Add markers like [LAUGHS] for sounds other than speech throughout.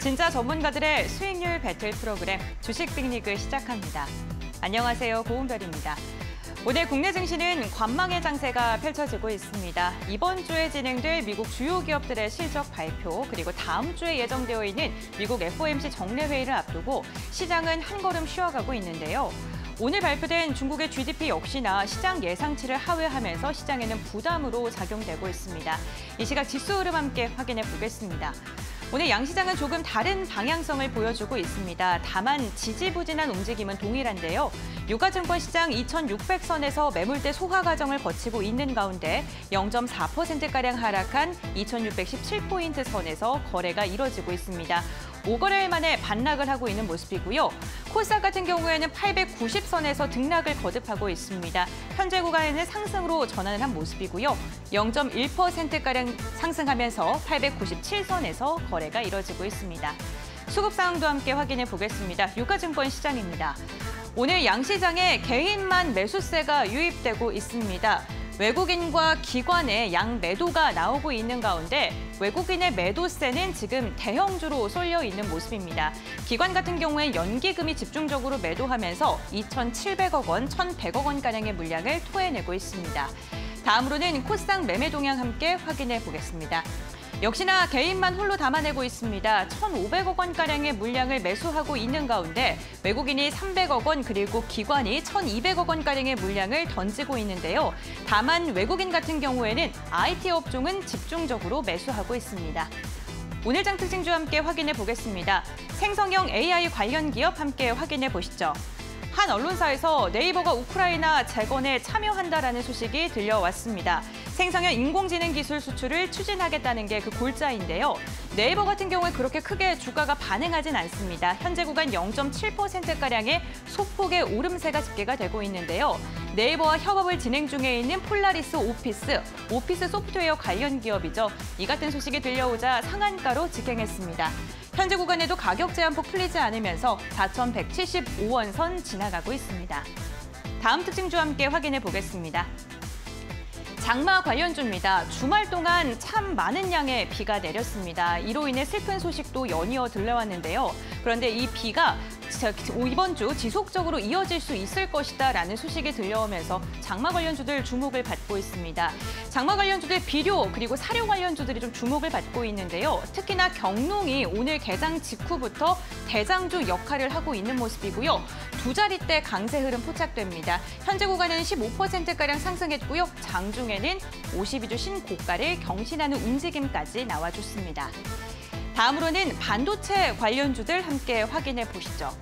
진짜 전문가들의 수익률 배틀 프로그램 주식 빅리그 시작합니다. 안녕하세요. 고은별입니다. 오늘 국내 증시는 관망의 장세가 펼쳐지고 있습니다. 이번 주에 진행될 미국 주요 기업들의 실적 발표 그리고 다음 주에 예정되어 있는 미국 FOMC 정례 회의를 앞두고 시장은 한 걸음 쉬어가고 있는데요. 오늘 발표된 중국의 GDP 역시나 시장 예상치를 하회하면서 시장에는 부담으로 작용되고 있습니다. 이 시각 지수 흐름 함께 확인해 보겠습니다. 오늘 양시장은 조금 다른 방향성을 보여주고 있습니다. 다만 지지부진한 움직임은 동일한데요. 유가증권 시장 2,600선에서 매물대 소화 과정을 거치고 있는 가운데 0.4%가량 하락한 2,617포인트 선에서 거래가 이뤄지고 있습니다. 5거래일 만에 반락을 하고 있는 모습이고요. 코스닥 같은 경우에는 890선에서 등락을 거듭하고 있습니다. 현재 구간에는 상승으로 전환을 한 모습이고요. 0.1%가량 상승하면서 897선에서 거래가 이뤄지고 있습니다. 수급 상황도 함께 확인해 보겠습니다. 유가증권 시장입니다. 오늘 양 시장에 개인만 매수세가 유입되고 있습니다. 외국인과 기관의 양 매도가 나오고 있는 가운데 외국인의 매도세는 지금 대형주로 쏠려 있는 모습입니다. 기관 같은 경우엔 연기금이 집중적으로 매도하면서 2,700억 원, 1,100억 원가량의 물량을 토해내고 있습니다. 다음으로는 코스닥 매매 동향 함께 확인해 보겠습니다. 역시나 개인만 홀로 담아내고 있습니다. 1,500억 원가량의 물량을 매수하고 있는 가운데 외국인이 300억 원 그리고 기관이 1,200억 원가량의 물량을 던지고 있는데요. 다만 외국인 같은 경우에는 IT 업종은 집중적으로 매수하고 있습니다. 오늘 장 특징주 함께 확인해 보겠습니다. 생성형 AI 관련 기업 함께 확인해 보시죠. 한 언론사에서 네이버가 우크라이나 재건에 참여한다라는 소식이 들려왔습니다. 생성형 인공지능 기술 수출을 추진하겠다는 게 그 골자인데요. 네이버 같은 경우에 그렇게 크게 주가가 반응하진 않습니다. 현재 구간 0.7%가량의 소폭의 오름세가 집계가 되고 있는데요. 네이버와 협업을 진행 중에 있는 폴라리스 오피스, 오피스 소프트웨어 관련 기업이죠. 이 같은 소식이 들려오자 상한가로 직행했습니다. 현재 구간에도 가격 제한폭 풀리지 않으면서 4,175원 선 지나가고 있습니다. 다음 특징주 함께 확인해 보겠습니다. 장마 관련주입니다. 주말 동안 참 많은 양의 비가 내렸습니다. 이로 인해 슬픈 소식도 연이어 들려왔는데요. 그런데 이 비가 이번 주 지속적으로 이어질 수 있을 것이다라는 소식이 들려오면서 장마 관련주들 주목을 받고 있습니다. 장마 관련주들 비료 그리고 사료 관련주들이 좀 주목을 받고 있는데요. 특히나 경농이 오늘 개장 직후부터 대장주 역할을 하고 있는 모습이고요. 두 자릿대 강세 흐름 포착됩니다. 현재 구간은 15%가량 상승했고요. 장중에는 52주 신고가를 경신하는 움직임까지 나와줬습니다. 다음으로는 반도체 관련주들 함께 확인해 보시죠.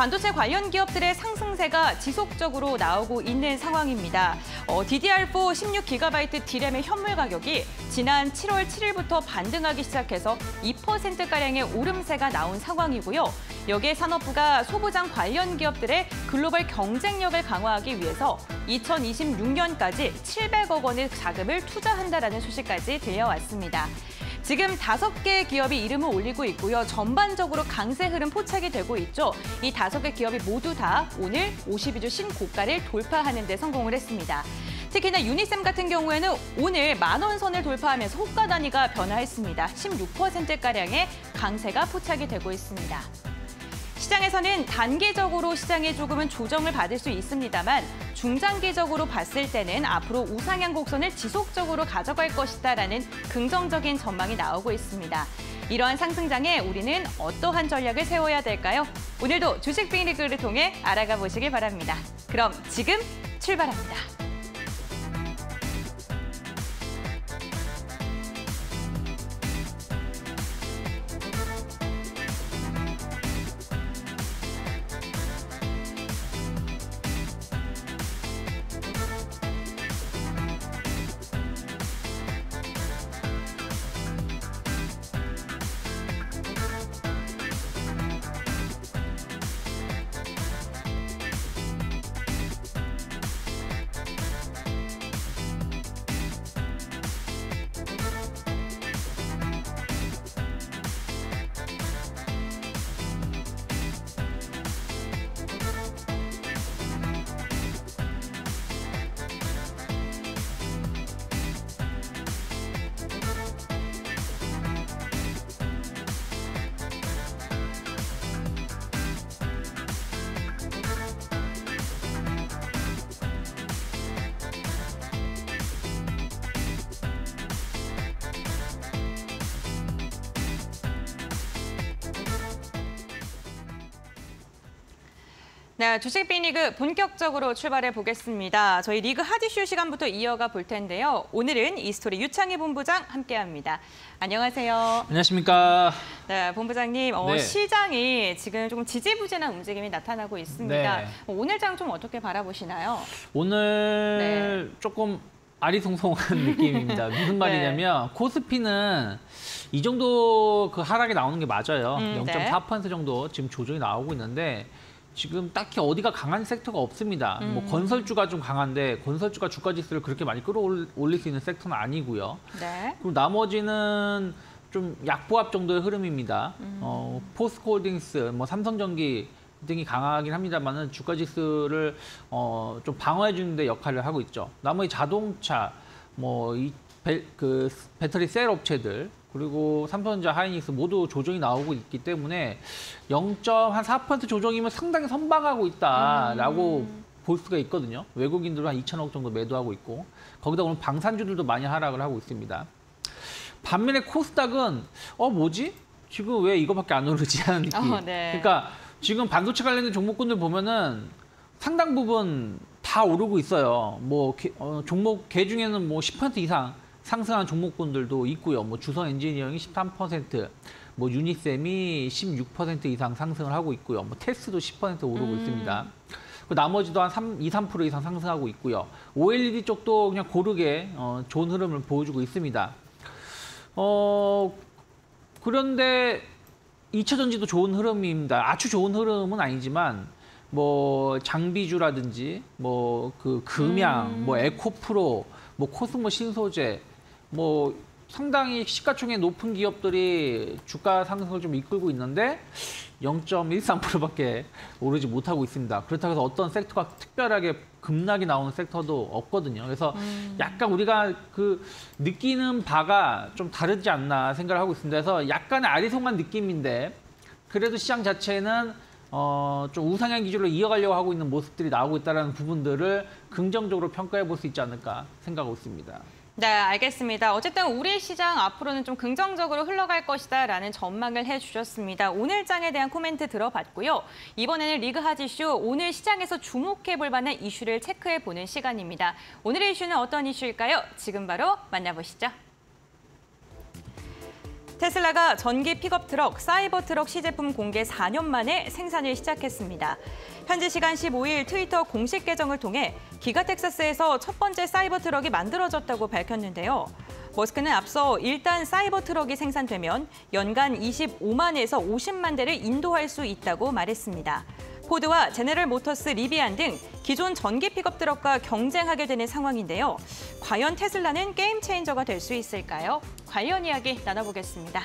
반도체 관련 기업들의 상승세가 지속적으로 나오고 있는 상황입니다. 어, DDR4 16GB D램의 현물 가격이 지난 7월 7일부터 반등하기 시작해서 2%가량의 오름세가 나온 상황이고요. 여기에 산업부가 소부장 관련 기업들의 글로벌 경쟁력을 강화하기 위해서 2026년까지 700억 원의 자금을 투자한다라는 소식까지 들려왔습니다. 지금 다섯 개 기업이 이름을 올리고 있고요. 전반적으로 강세 흐름 포착이 되고 있죠. 이 다섯 개 기업이 모두 다 오늘 52주 신고가를 돌파하는 데 성공을 했습니다. 특히나 유니셈 같은 경우에는 오늘 만원 선을 돌파하면서 호가 단위가 변화했습니다. 16%가량의 강세가 포착이 되고 있습니다. 시장에서는 단기적으로 시장에 조금은 조정을 받을 수 있습니다만 중장기적으로 봤을 때는 앞으로 우상향 곡선을 지속적으로 가져갈 것이다라는 긍정적인 전망이 나오고 있습니다. 이러한 상승장에 우리는 어떠한 전략을 세워야 될까요? 오늘도 주식 빅리그를 통해 알아가 보시길 바랍니다. 그럼 지금 출발합니다. 네, 주식 빅리그 본격적으로 출발해 보겠습니다. 저희 리그 하디쇼 시간부터 이어가 볼 텐데요. 오늘은 이스토리 유창희 본부장 함께합니다. 안녕하세요. 안녕하십니까. 네, 본부장님, 어, 네. 시장이 지금 조금 지지부진한 움직임이 나타나고 있습니다. 네. 어, 오늘 장 좀 어떻게 바라보시나요? 오늘 조금 아리송송한 [LAUGHS] 느낌입니다. 무슨 말이냐면 코스피는 이 정도 그 하락이 나오는 게 맞아요. 음, 네. 0.4% 정도 지금 조정이 나오고 있는데 지금 딱히 어디가 강한 섹터가 없습니다. 뭐 건설주가 좀 강한데 건설주가 주가 지수를 그렇게 많이 끌어올릴 수 있는 섹터는 아니고요. 네. 그리고 나머지는 좀 약보합 정도의 흐름입니다. 어, 포스코홀딩스, 뭐 삼성전기 등이 강하긴 합니다만은 주가 지수를 어, 좀 방어해 주는 데 역할을 하고 있죠. 나머지 자동차, 뭐이 그 배터리 셀 업체들 그리고 삼성전자, 하이닉스 모두 조정이 나오고 있기 때문에 0.4% 조정이면 상당히 선방하고 있다라고 볼 수가 있거든요. 외국인들은 한 2천억 정도 매도하고 있고 거기다 오늘 방산주들도 많이 하락을 하고 있습니다. 반면에 코스닥은 어 뭐지? 지금 왜 이거밖에 안 오르지 [LAUGHS] 하는 느낌. 어, 네. 그러니까 지금 반도체 관련된 종목군들 보면은 상당 부분 다 오르고 있어요. 뭐 개- 어, 종목 개 중에는 뭐 10% 이상 상승한 종목군들도 있고요. 뭐 주성 엔지니어링이 13%, 뭐 유니셈이 16% 이상 상승을 하고 있고요. 뭐 테스도 10% 오르고 음. 있습니다. 그 나머지도 한 3, 2, 3% 이상 상승하고 있고요. OLED 쪽도 그냥 고르게 어, 좋은 흐름을 보여주고 있습니다. 어, 그런데 2차 전지도 좋은 흐름입니다. 아주 좋은 흐름은 아니지만 뭐 장비주라든지 뭐 그 금양, 음. 뭐 에코프로, 뭐 코스모 신소재, 뭐 상당히 시가총액 높은 기업들이 주가 상승을 좀 이끌고 있는데 0.13%밖에 오르지 못하고 있습니다. 그렇다고 해서 어떤 섹터가 특별하게 급락이 나오는 섹터도 없거든요. 그래서 약간 우리가 그 느끼는 바가 좀 다르지 않나 생각을 하고 있습니다. 그래서 약간의 아리송한 느낌인데 그래도 시장 자체는 어, 좀 우상향 기조로 이어가려고 하고 있는 모습들이 나오고 있다는 부분들을 긍정적으로 평가해 볼 수 있지 않을까 생각하고 있습니다. 네, 알겠습니다. 어쨌든 우리 시장 앞으로는 좀 긍정적으로 흘러갈 것이다라는 전망을 해주셨습니다. 오늘 장에 대한 코멘트 들어봤고요. 이번에는 리그 핫이슈 오늘 시장에서 주목해 볼 만한 이슈를 체크해 보는 시간입니다. 오늘의 이슈는 어떤 이슈일까요? 지금 바로 만나보시죠. 테슬라가 전기 픽업 트럭, 사이버 트럭 시제품 공개 4년 만에 생산을 시작했습니다. 현지 시간 15일 트위터 공식 계정을 통해 기가 텍사스에서 첫 번째 사이버 트럭이 만들어졌다고 밝혔는데요. 머스크는 앞서 일단 사이버 트럭이 생산되면 연간 25만에서 50만 대를 인도할 수 있다고 말했습니다. 포드와 제네럴 모터스, 리비안 등 기존 전기 픽업 트럭과 경쟁하게 되는 상황인데요. 과연 테슬라는 게임 체인저가 될 수 있을까요? 관련 이야기 나눠보겠습니다.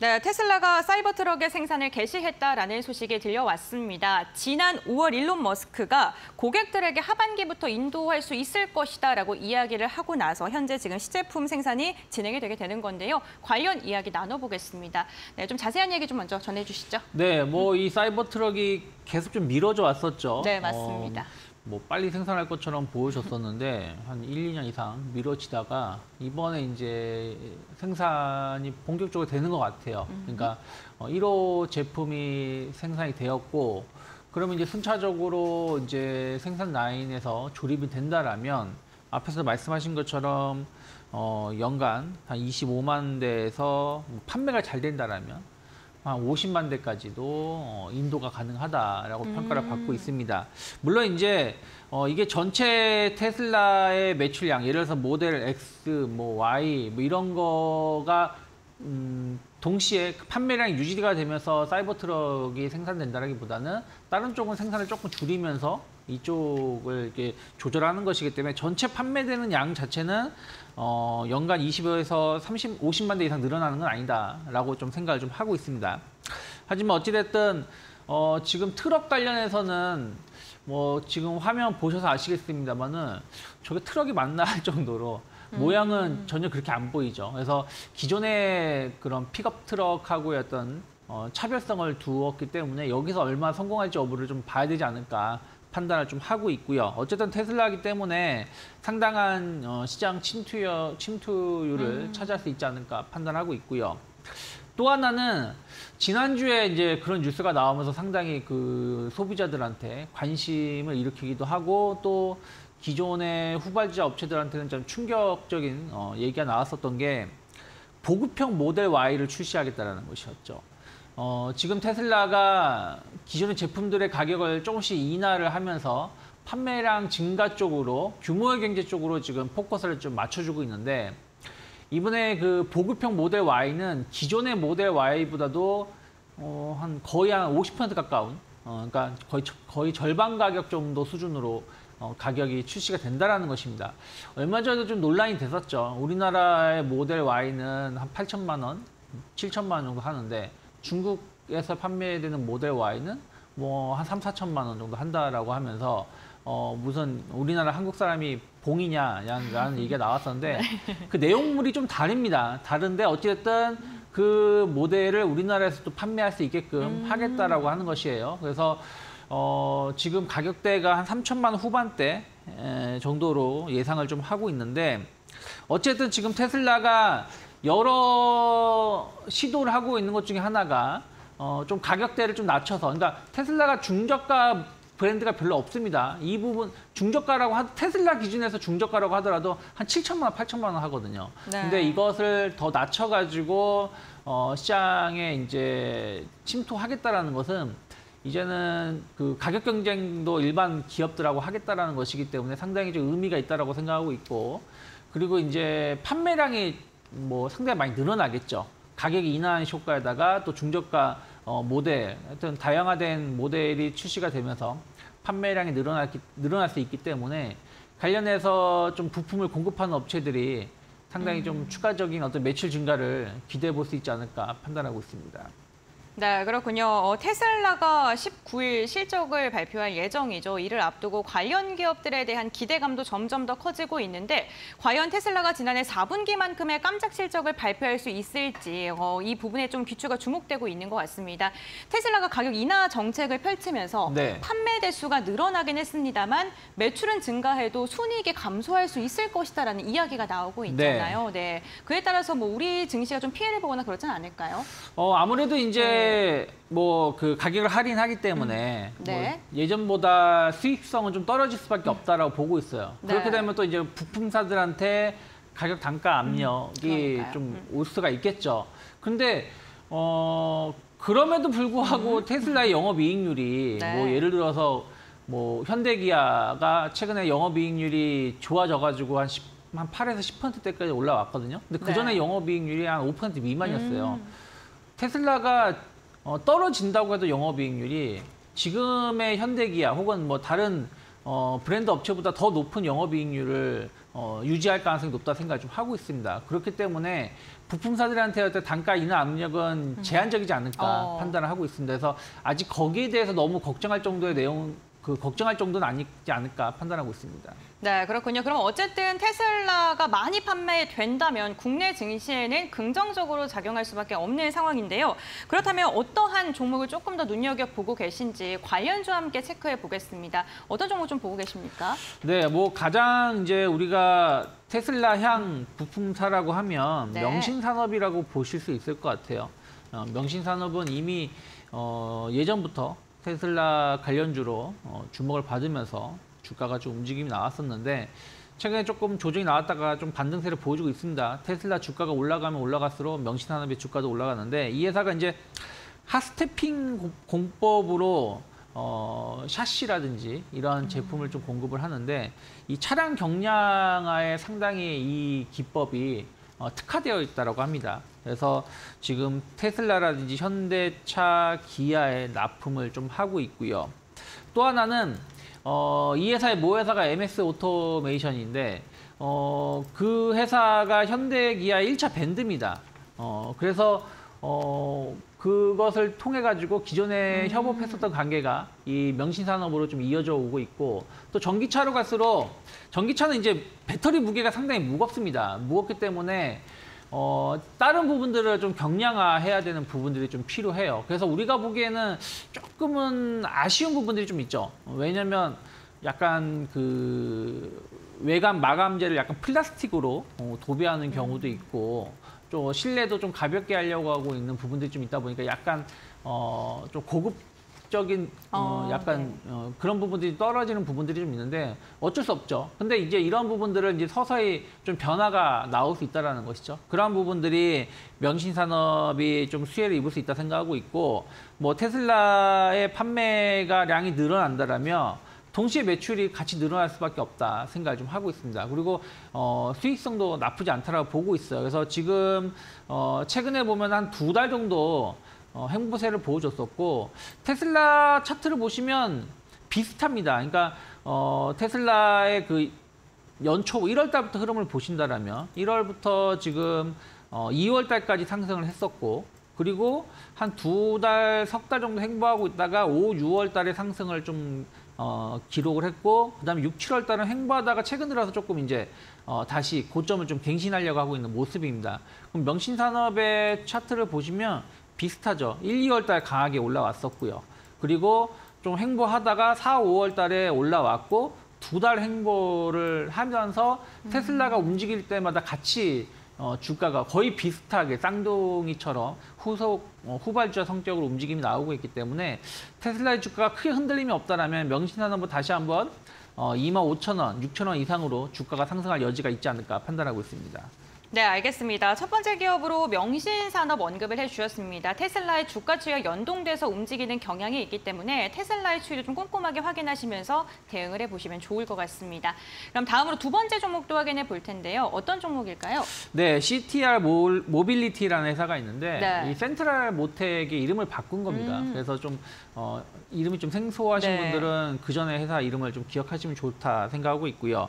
네, 테슬라가 사이버 트럭의 생산을 개시했다라는 소식이 들려왔습니다. 지난 5월 일론 머스크가 고객들에게 하반기부터 인도할 수 있을 것이다라고 이야기를 하고 나서 현재 지금 시제품 생산이 진행이 되게 되는 건데요. 관련 이야기 나눠보겠습니다. 네, 좀 자세한 얘기 좀 먼저 전해주시죠. 네, 뭐 이 사이버 트럭이 계속 좀 미뤄져 왔었죠. 네, 맞습니다. 어, 뭐 빨리 생산할 것처럼 보여줬었는데 한 1, 2년 이상 미뤄지다가 이번에 이제 생산이 본격적으로 되는 것 같아요. 그러니까 어, 1호 제품이 생산이 되었고 그러면 이제 순차적으로 이제 생산 라인에서 조립이 된다라면 앞에서 말씀하신 것처럼 어, 연간 한 25만 대에서 뭐 판매가 잘 된다라면 한 50만 대까지도 어, 인도가 가능하다라고 평가를 받고 있습니다. 물론 이제 어, 이게 전체 테슬라의 매출량, 예를 들어서 모델 X, 뭐 Y, 뭐 이런 거가 음, 동시에 그 판매량이 유지가 되면서 사이버 트럭이 생산된다라기보다는 다른 쪽은 생산을 조금 줄이면서 이쪽을 이렇게 조절하는 것이기 때문에 전체 판매되는 양 자체는 어, 연간 20에서 30, 50만 대 이상 늘어나는 건 아니다라고 좀 생각을 좀 하고 있습니다. 하지만 어찌됐든 어, 지금 트럭 관련해서는 뭐 지금 화면 보셔서 아시겠습니다만은 저게 트럭이 맞나 할 정도로 모양은 전혀 그렇게 안 보이죠. 그래서 기존의 그런 픽업 트럭하고의 어떤 어, 차별성을 두었기 때문에 여기서 얼마 성공할지 여부를 좀 봐야 되지 않을까 판단을 좀 하고 있고요. 어쨌든 테슬라이기 때문에 상당한 어, 시장 침투 침투율을 음. 차지할 수 있지 않을까 판단하고 있고요. 또 하나는 지난주에 이제 그런 뉴스가 나오면서 상당히 그 소비자들한테 관심을 일으키기도 하고 또 기존의 후발주자 업체들한테는 좀 충격적인 어, 얘기가 나왔었던 게 보급형 모델 Y를 출시하겠다라는 것이었죠. 어, 지금 테슬라가 기존의 제품들의 가격을 조금씩 인하를 하면서 판매량 증가 쪽으로 규모의 경제 쪽으로 지금 포커스를 좀 맞춰주고 있는데 이번에 그 보급형 모델 Y는 기존의 모델 Y보다도 어, 한 거의 한 50% 가까운 어, 그러니까 거의 저- 거의 절반 가격 정도 수준으로 어, 가격이 출시가 된다라는 것입니다. 얼마 전에도 좀 논란이 됐었죠. 우리나라의 모델 Y는 한 8천만 원, 7천만 원 정도 하는데 중국에서 판매되는 모델 Y는 뭐 한 3, 4천만 원 정도 한다라고 하면서 어 무슨 우리나라 한국 사람이 봉이냐라는 얘기가 나왔었는데 [LAUGHS] 그 내용물이 좀 다릅니다. 다른데 어찌됐든 그 모델을 우리나라에서 또 판매할 수 있게끔 음. 하겠다라고 하는 것이에요. 그래서 어 지금 가격대가 한 3천만 원 후반대 에, 정도로 예상을 좀 하고 있는데 어쨌든 지금 테슬라가 여러 시도를 하고 있는 것 중에 하나가 어, 좀 가격대를 좀 낮춰서 그러니까 테슬라가 중저가 브랜드가 별로 없습니다. 이 부분 중저가라고 하, 테슬라 기준에서 중저가라고 하더라도 한 7천만 원, 8천만 원 하거든요. 네. 근데 이것을 더 낮춰 가지고 어, 시장에 이제 침투하겠다라는 것은 이제는 그 가격 경쟁도 일반 기업들하고 하겠다라는 것이기 때문에 상당히 좀 의미가 있다라고 생각하고 있고 그리고 이제 판매량이 뭐 상당히 많이 늘어나겠죠. 가격이 인하하는 효과에다가 또 중저가 어, 모델, 하여튼 다양화된 모델이 출시가 되면서 판매량이 늘어날, 늘어날 수 있기 때문에 관련해서 좀 부품을 공급하는 업체들이 상당히 좀 추가적인 어떤 매출 증가를 기대해 볼 수 있지 않을까 판단하고 있습니다. 네, 그렇군요. 어, 테슬라가 19일 실적을 발표할 예정이죠. 이를 앞두고 관련 기업들에 대한 기대감도 점점 더 커지고 있는데 과연 테슬라가 지난해 4분기만큼의 깜짝 실적을 발표할 수 있을지 어, 이 부분에 좀 귀추가 주목되고 있는 것 같습니다. 테슬라가 가격 인하 정책을 펼치면서 네. 판매 대수가 늘어나긴 했습니다만 매출은 증가해도 순이익이 감소할 수 있을 것이다라는 이야기가 나오고 있잖아요. 네. 그에 따라서 뭐 우리 증시가 좀 피해를 보거나 그러진 않을까요? 어 아무래도 이제 뭐 그 가격을 할인하기 때문에 음. 네. 뭐 예전보다 수익성은 좀 떨어질 수밖에 없다라고 보고 있어요. 네. 그렇게 되면 또 이제 부품사들한테 가격 단가 압력이 그러니까요. 좀올 수가 있겠죠. 근데 어 그럼에도 불구하고 테슬라의 영업이익률이 음. 네. 뭐 예를 들어서 뭐 현대기아가 최근에 영업이익률이 좋아져가지고 한 10, 한 8에서 10%대까지 올라왔거든요. 근데 그 전에 네. 영업이익률이 한 5% 미만이었어요. 음. 테슬라가 어, 떨어진다고 해도 영업이익률이 지금의 현대기아 혹은 뭐 다른 어, 브랜드 업체보다 더 높은 영업이익률을 어, 유지할 가능성이 높다 생각을 좀 하고 있습니다. 그렇기 때문에 부품사들한테 단가 인하 압력은 제한적이지 않을까 어. 판단을 하고 있습니다. 그래서 아직 거기에 대해서 너무 걱정할 정도의 내용, 그 걱정할 정도는 아니지 않을까 판단하고 있습니다. 네, 그렇군요. 그럼 어쨌든 테슬라가 많이 판매된다면 국내 증시에는 긍정적으로 작용할 수밖에 없는 상황인데요. 그렇다면 어떠한 종목을 조금 더 눈여겨보고 계신지 관련주와 함께 체크해 보겠습니다. 어떤 종목 좀 보고 계십니까? 네, 뭐 가장 이제 우리가 테슬라 향 부품사라고 하면 네. 명신산업이라고 보실 수 있을 것 같아요. 어, 명신산업은 이미 어, 예전부터 테슬라 관련주로 어, 주목을 받으면서 주가가 좀 움직임이 나왔었는데 최근에 조금 조정이 나왔다가 좀 반등세를 보여주고 있습니다. 테슬라 주가가 올라가면 올라갈수록 명신산업의 주가도 올라가는데 이 회사가 이제 핫스태핑 고- 공법으로 어, 샤시라든지 이런 제품을 좀 공급을 하는데 이 차량 경량화에 상당히 이 기법이 어, 특화되어 있다고 합니다. 그래서 지금 테슬라라든지 현대차, 기아에 납품을 좀 하고 있고요. 또 하나는 어, 이 회사의 모 회사가 MS 오토메이션인데 어, 그 회사가 현대 기아 1차 밴드입니다. 어, 그래서 어, 그것을 통해 가지고 기존에 협업했었던 관계가 이 명신 산업으로 좀 이어져 오고 있고 또 전기차로 갈수록 전기차는 이제 배터리 무게가 상당히 무겁습니다. 무겁기 때문에 어, 다른 부분들을 좀 경량화해야 되는 부분들이 좀 필요해요. 그래서 우리가 보기에는 조금은 아쉬운 부분들이 좀 있죠. 왜냐면 약간 그 외관 마감재를 약간 플라스틱으로 어, 도배하는 경우도 있고 또 실내도 좀 가볍게 하려고 하고 있는 부분들이 좀 있다 보니까 약간 어, 좀 고급 적인 어, 어, 약간 네. 어, 그런 부분들이 떨어지는 부분들이 좀 있는데 어쩔 수 없죠. 근데 이제 이런 부분들을 이제 서서히 좀 변화가 나올 수 있다라는 것이죠. 그런 부분들이 명신 산업이 좀 수혜를 입을 수 있다 생각하고 있고 뭐 테슬라의 판매가 량이 늘어난다라면 동시에 매출이 같이 늘어날 수밖에 없다 생각을 좀 하고 있습니다. 그리고 어, 수익성도 나쁘지 않다라고 보고 있어요. 그래서 지금 어, 최근에 보면 한 두 달 정도 어, 행보세를 보여줬었고 테슬라 차트를 보시면 비슷합니다. 그러니까 어, 테슬라의 그 연초 1월 달부터 흐름을 보신다라면 1월부터 지금 어, 2월 달까지 상승을 했었고 그리고 한 두 달, 석 달 정도 행보하고 있다가 5, 6월 달에 상승을 좀 어, 기록을 했고 그다음에 6, 7월 달은 행보하다가 최근 들어서 조금 이제 어, 다시 고점을 좀 갱신하려고 하고 있는 모습입니다. 그럼 명신산업의 차트를 보시면 비슷하죠. 1, 2월 달 강하게 올라왔었고요. 그리고 좀 행보하다가 4, 5월 달에 올라왔고 두 달 행보를 하면서 테슬라가 움직일 때마다 같이 어, 주가가 거의 비슷하게 쌍둥이처럼 후속 어, 후발주자 성격으로 움직임이 나오고 있기 때문에 테슬라의 주가가 크게 흔들림이 없다라면 명신산업은 다시 한번 어, 2만 5천 원, 6천 원 이상으로 주가가 상승할 여지가 있지 않을까 판단하고 있습니다. 네, 알겠습니다. 첫 번째 기업으로 명신산업 언급을 해주셨습니다. 테슬라의 주가 추이와 연동돼서 움직이는 경향이 있기 때문에 테슬라의 추이를 좀 꼼꼼하게 확인하시면서 대응을 해보시면 좋을 것 같습니다. 그럼 다음으로 두 번째 종목도 확인해 볼 텐데요. 어떤 종목일까요? 네, CTR 모, 모빌리티라는 회사가 있는데 네. 이 센트럴 모텍의 이름을 바꾼 겁니다. 음. 그래서 좀 어, 이름이 좀 생소하신 네. 분들은 그 전에 회사 이름을 좀 기억하시면 좋다 생각하고 있고요.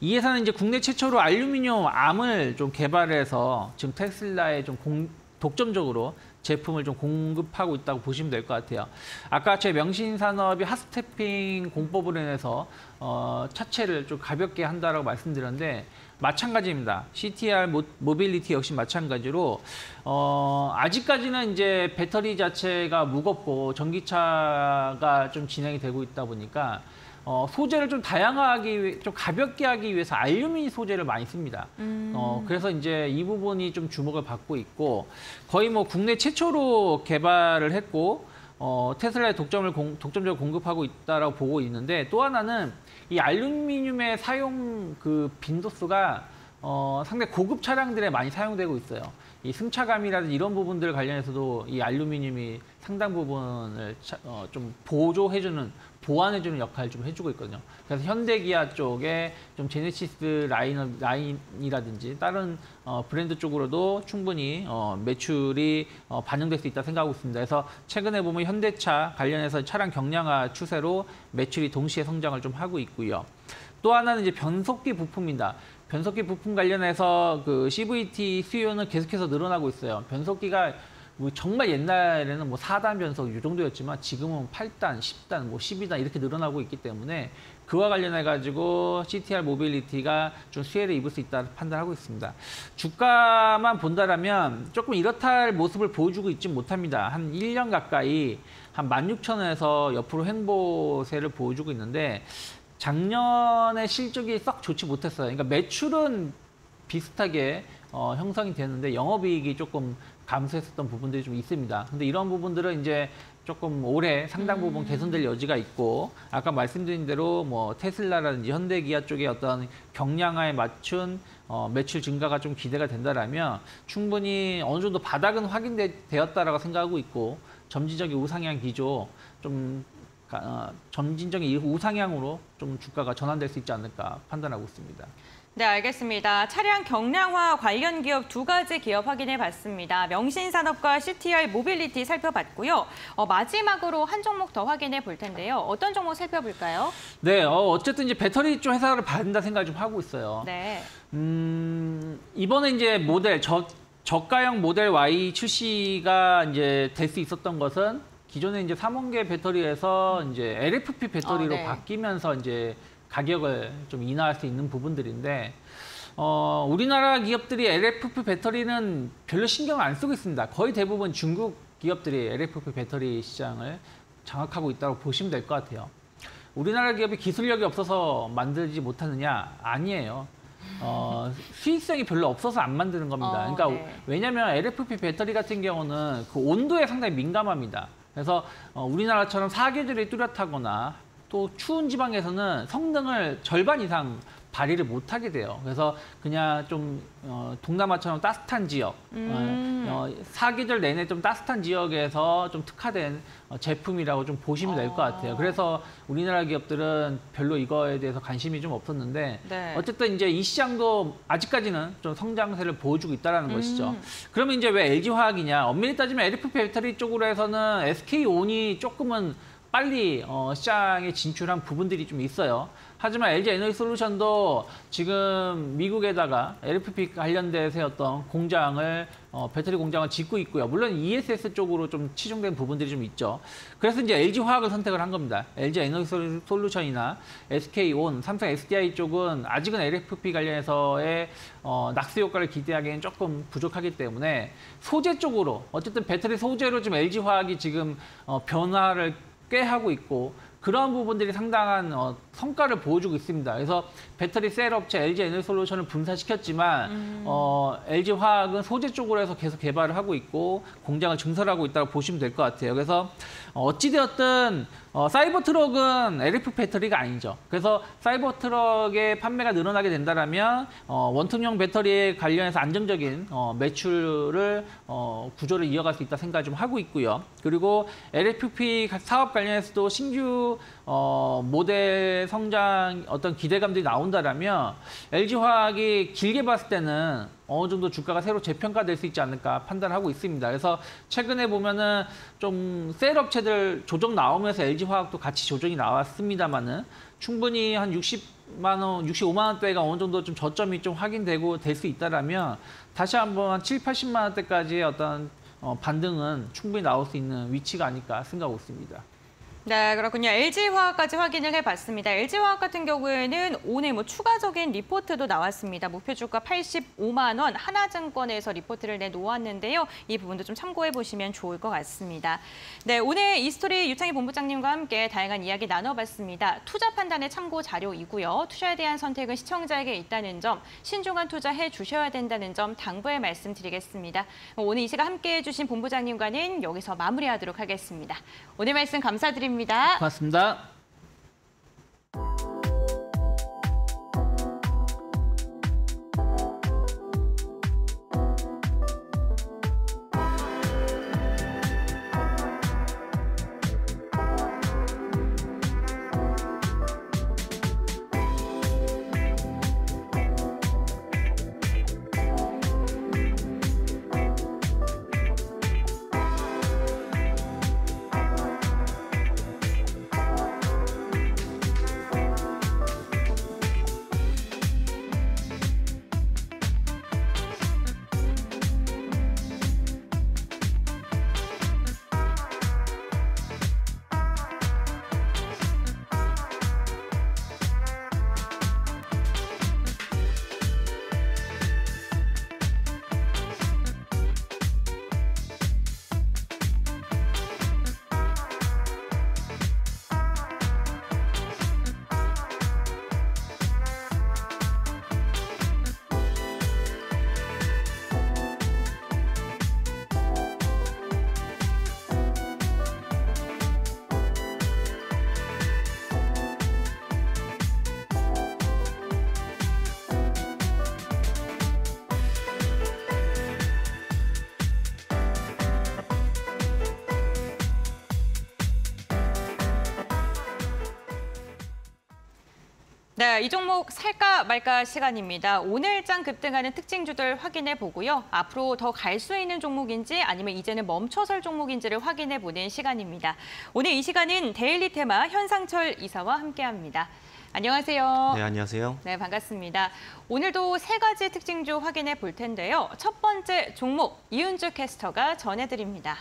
이 회사는 이제 국내 최초로 알루미늄 암을 좀 개발해서 지금 테슬라에 좀 공- 독점적으로 제품을 좀 공급하고 있다고 보시면 될 것 같아요. 아까 제 명신 산업이 핫스태핑 공법으로 인해서 어, 차체를 좀 가볍게 한다라고 말씀드렸는데 마찬가지입니다. CTR 모, 모빌리티 역시 마찬가지로 어, 아직까지는 이제 배터리 자체가 무겁고 전기차가 좀 진행이 되고 있다 보니까 어, 소재를 좀 다양하게 위- 좀 가볍게 하기 위해서 알루미늄 소재를 많이 씁니다. 음. 어, 그래서 이제 이 부분이 좀 주목을 받고 있고 거의 뭐 국내 최초로 개발을 했고 어, 테슬라의 독점을 공, 독점적으로 공급하고 있다라고 보고 있는데 또 하나는 이 알루미늄의 사용 그 빈도수가 어, 상당히 고급 차량들에 많이 사용되고 있어요. 이 승차감이라든지 이런 부분들 관련해서도 이 알루미늄이 상당 부분을 차- 어, 좀 보조해주는 보완해주는 역할을 좀 해주고 있거든요. 그래서 현대기아 쪽에 좀 제네시스 라인 라인이라든지 다른 어, 브랜드 쪽으로도 충분히 어, 매출이 어, 반영될 수 있다 생각하고 있습니다. 그래서 최근에 보면 현대차 관련해서 차량 경량화 추세로 매출이 동시에 성장을 좀 하고 있고요. 또 하나는 이제 변속기 부품입니다. 변속기 부품 관련해서 그 CVT 수요는 계속해서 늘어나고 있어요. 변속기가 뭐 정말 옛날에는 뭐 4단 변속 이 정도였지만 지금은 8단, 10단, 뭐 12단 이렇게 늘어나고 있기 때문에 그와 관련해 가지고 CTR 모빌리티가 좀 수혜를 입을 수 있다 판단하고 있습니다. 주가만 본다라면 조금 이렇다 할 모습을 보여주고 있지 못합니다. 한 1년 가까이 한 16,000원에서 옆으로 횡보세를 보여주고 있는데 작년에 실적이 썩 좋지 못했어요. 그러니까 매출은 비슷하게 어, 형성이 되는데 영업이익이 조금 감소했었던 부분들이 좀 있습니다. 근데 이런 부분들은 이제 조금 올해 상당 부분 개선될 여지가 있고 아까 말씀드린 대로 뭐 테슬라라든지 현대기아 쪽의 어떤 경량화에 맞춘 어, 매출 증가가 좀 기대가 된다라면 충분히 어느 정도 바닥은 확인되었다라고 생각하고 있고 점진적인 우상향 기조 좀 점진적인 이 우상향으로 좀 주가가 전환될 수 있지 않을까 판단하고 있습니다. 네, 알겠습니다. 차량 경량화 관련 기업 두 가지 기업 확인해 봤습니다. 명신산업과 CTR 모빌리티 살펴봤고요. 어, 마지막으로 한 종목 더 확인해 볼 텐데요. 어떤 종목 살펴볼까요? 네, 어, 어쨌든 이제 배터리 쪽 회사를 받는다 생각을 좀 하고 있어요. 네. 음, 이번에 이제 모델 저 저가형 모델 Y 출시가 이제 될 수 있었던 것은 기존에 이제 3원계 배터리에서 이제 LFP 배터리로 어, 네. 바뀌면서 이제 가격을 좀 인하할 수 있는 부분들인데 어, 우리나라 기업들이 LFP 배터리는 별로 신경을 안 쓰고 있습니다. 거의 대부분 중국 기업들이 LFP 배터리 시장을 장악하고 있다고 보시면 될 것 같아요. 우리나라 기업이 기술력이 없어서 만들지 못하느냐? 아니에요. 어, 수익성이 별로 없어서 안 만드는 겁니다. 어, 그러니까 네. 왜냐하면 LFP 배터리 같은 경우는 그 온도에 상당히 민감합니다. 그래서 어, 우리나라처럼 사계절이 뚜렷하거나 또 추운 지방에서는 성능을 절반 이상 발휘를 못하게 돼요. 그래서 그냥 좀 어, 동남아처럼 따뜻한 지역, 음. 어, 어, 사계절 내내 좀 따뜻한 지역에서 좀 특화된 어, 제품이라고 좀 보시면 될 것 같아요. 어. 그래서 우리나라 기업들은 별로 이거에 대해서 관심이 좀 없었는데 네. 어쨌든 이제 이 시장도 아직까지는 좀 성장세를 보여주고 있다는 음. 것이죠. 그러면 이제 왜 LG 화학이냐? 엄밀히 따지면 LFP 배터리 쪽으로 해서는 SK 온이 조금은 빨리 어, 시장에 진출한 부분들이 좀 있어요. 하지만 LG 에너지 솔루션도 지금 미국에다가 LFP 관련돼서 세웠던 공장을 어, 배터리 공장을 짓고 있고요. 물론 ESS 쪽으로 좀 치중된 부분들이 좀 있죠. 그래서 이제 LG 화학을 선택을 한 겁니다. LG 에너지 솔- 솔루션이나 SK 온, 삼성 SDI 쪽은 아직은 LFP 관련해서의 어, 낙수 효과를 기대하기에는 조금 부족하기 때문에 소재 쪽으로 어쨌든 배터리 소재로 좀 LG 화학이 지금 어, 변화를 꽤 하고 있고 그러한 부분들이 상당한 어, 성과를 보여주고 있습니다. 그래서 배터리 셀 업체 LG 에너지 솔루션을 분사시켰지만 어, LG 화학은 소재 쪽으로 해서 계속 개발을 하고 있고 공장을 증설하고 있다고 보시면 될 것 같아요. 그래서 어, 어찌되었든 어, 사이버 트럭은 LF 배터리가 아니죠. 그래서 사이버 트럭의 판매가 늘어나게 된다라면 어, 원통형 배터리에 관련해서 안정적인 어, 매출을 어, 구조를 이어갈 수 있다 생각 좀 하고 있고요. 그리고 LFP 사업 관련해서도 신규 어, 모델 성장 어떤 기대감들이 나온다라면 LG 화학이 길게 봤을 때는 어느 정도 주가가 새로 재평가될 수 있지 않을까 판단하고 있습니다. 그래서 최근에 보면은 좀 셀 업체들 조정 나오면서 LG 화학도 같이 조정이 나왔습니다만은 충분히 한 60만 원, 65만 원대가 어느 정도 좀 저점이 좀 확인되고 될 수 있다라면 다시 한번 한 7, 80만 원대까지의 어떤 어, 반등은 충분히 나올 수 있는 위치가 아닐까 생각하고 있습니다. 네, 그렇군요. LG화학까지 확인을 해봤습니다. LG화학 같은 경우에는 오늘 뭐 추가적인 리포트도 나왔습니다. 목표 주가 85만 원 하나증권에서 리포트를 내놓았는데요. 이 부분도 좀 참고해 보시면 좋을 것 같습니다. 네, 오늘 이스토리 유창희 본부장님과 함께 다양한 이야기 나눠봤습니다. 투자 판단의 참고 자료이고요. 투자에 대한 선택은 시청자에게 있다는 점, 신중한 투자해 주셔야 된다는 점 당부의 말씀드리겠습니다. 오늘 이 시간 함께해 주신 본부장님과는 여기서 마무리하도록 하겠습니다. 오늘 말씀 감사드립니다. 고맙습니다. 네, 이 종목 살까 말까 시간입니다. 오늘장 급등하는 특징주들 확인해 보고요. 앞으로 더 갈 수 있는 종목인지 아니면 이제는 멈춰설 종목인지를 확인해 보는 시간입니다. 오늘 이 시간은 데일리 테마 현상철 이사와 함께합니다. 안녕하세요. 네, 안녕하세요. 네, 반갑습니다. 오늘도 세 가지 특징주 확인해 볼 텐데요. 첫 번째 종목 이은주 캐스터가 전해드립니다.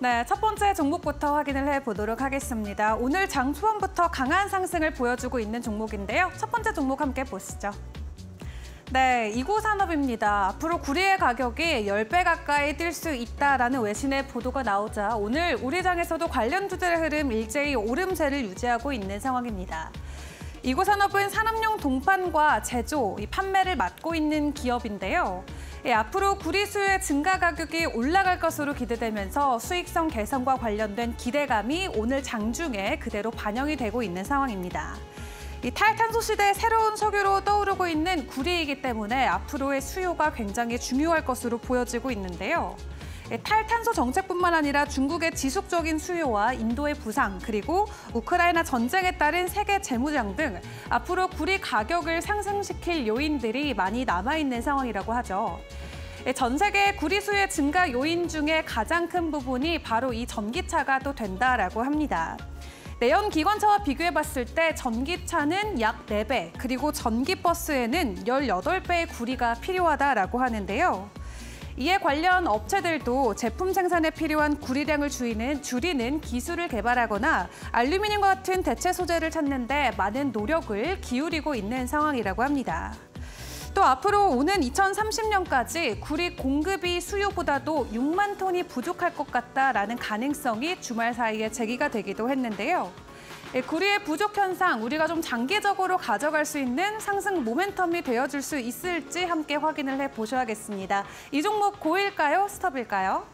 네, 첫 번째 종목부터 확인을 해보도록 하겠습니다. 오늘 장 초반부터 강한 상승을 보여주고 있는 종목인데요. 첫 번째 종목 함께 보시죠. 네, 이구산업입니다. 앞으로 구리의 가격이 10배 가까이 뛸 수 있다라는 외신의 보도가 나오자 오늘 우리 장에서도 관련 투자의 흐름 일제히 오름세를 유지하고 있는 상황입니다. 이구산업은 산업용 동판과 제조, 이 판매를 맡고 있는 기업인데요. 예, 앞으로 구리 수요의 증가 가격이 올라갈 것으로 기대되면서 수익성 개선과 관련된 기대감이 오늘 장중에 그대로 반영이 되고 있는 상황입니다. 이 탈탄소 시대의 새로운 석유로 떠오르고 있는 구리이기 때문에 앞으로의 수요가 굉장히 중요할 것으로 보여지고 있는데요. 예, 탈탄소 정책뿐만 아니라 중국의 지속적인 수요와 인도의 부상 그리고 우크라이나 전쟁에 따른 세계 재무장 등 앞으로 구리 가격을 상승시킬 요인들이 많이 남아있는 상황이라고 하죠. 예, 전 세계 구리 수요의 증가 요인 중에 가장 큰 부분이 바로 이 전기차가 또 된다라고 합니다. 내연 기관차와 비교해 봤을 때 전기차는 약 4배, 그리고 전기버스에는 18배의 구리가 필요하다라고 하는데요. 이에 관련 업체들도 제품 생산에 필요한 구리량을 줄이는, 줄이는 기술을 개발하거나 알루미늄과 같은 대체 소재를 찾는 데 많은 노력을 기울이고 있는 상황이라고 합니다. 또 앞으로 오는 2030년까지 구리 공급이 수요보다도 6만 톤이 부족할 것 같다라는 가능성이 주말 사이에 제기가 되기도 했는데요. 예, 구리의 부족 현상, 우리가 좀 장기적으로 가져갈 수 있는 상승 모멘텀이 되어줄 수 있을지 함께 확인을 해보셔야겠습니다. 이 종목 고일까요? 스톱일까요?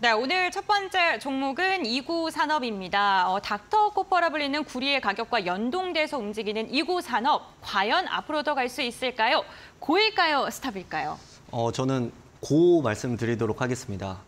네, 오늘 첫 번째 종목은 이구 산업입니다. 어, 닥터 코퍼라 불리는 구리의 가격과 연동돼서 움직이는 이구 산업. 과연 앞으로 더 갈 수 있을까요? 고일까요? 스탑일까요? 어, 저는 고 말씀드리도록 하겠습니다.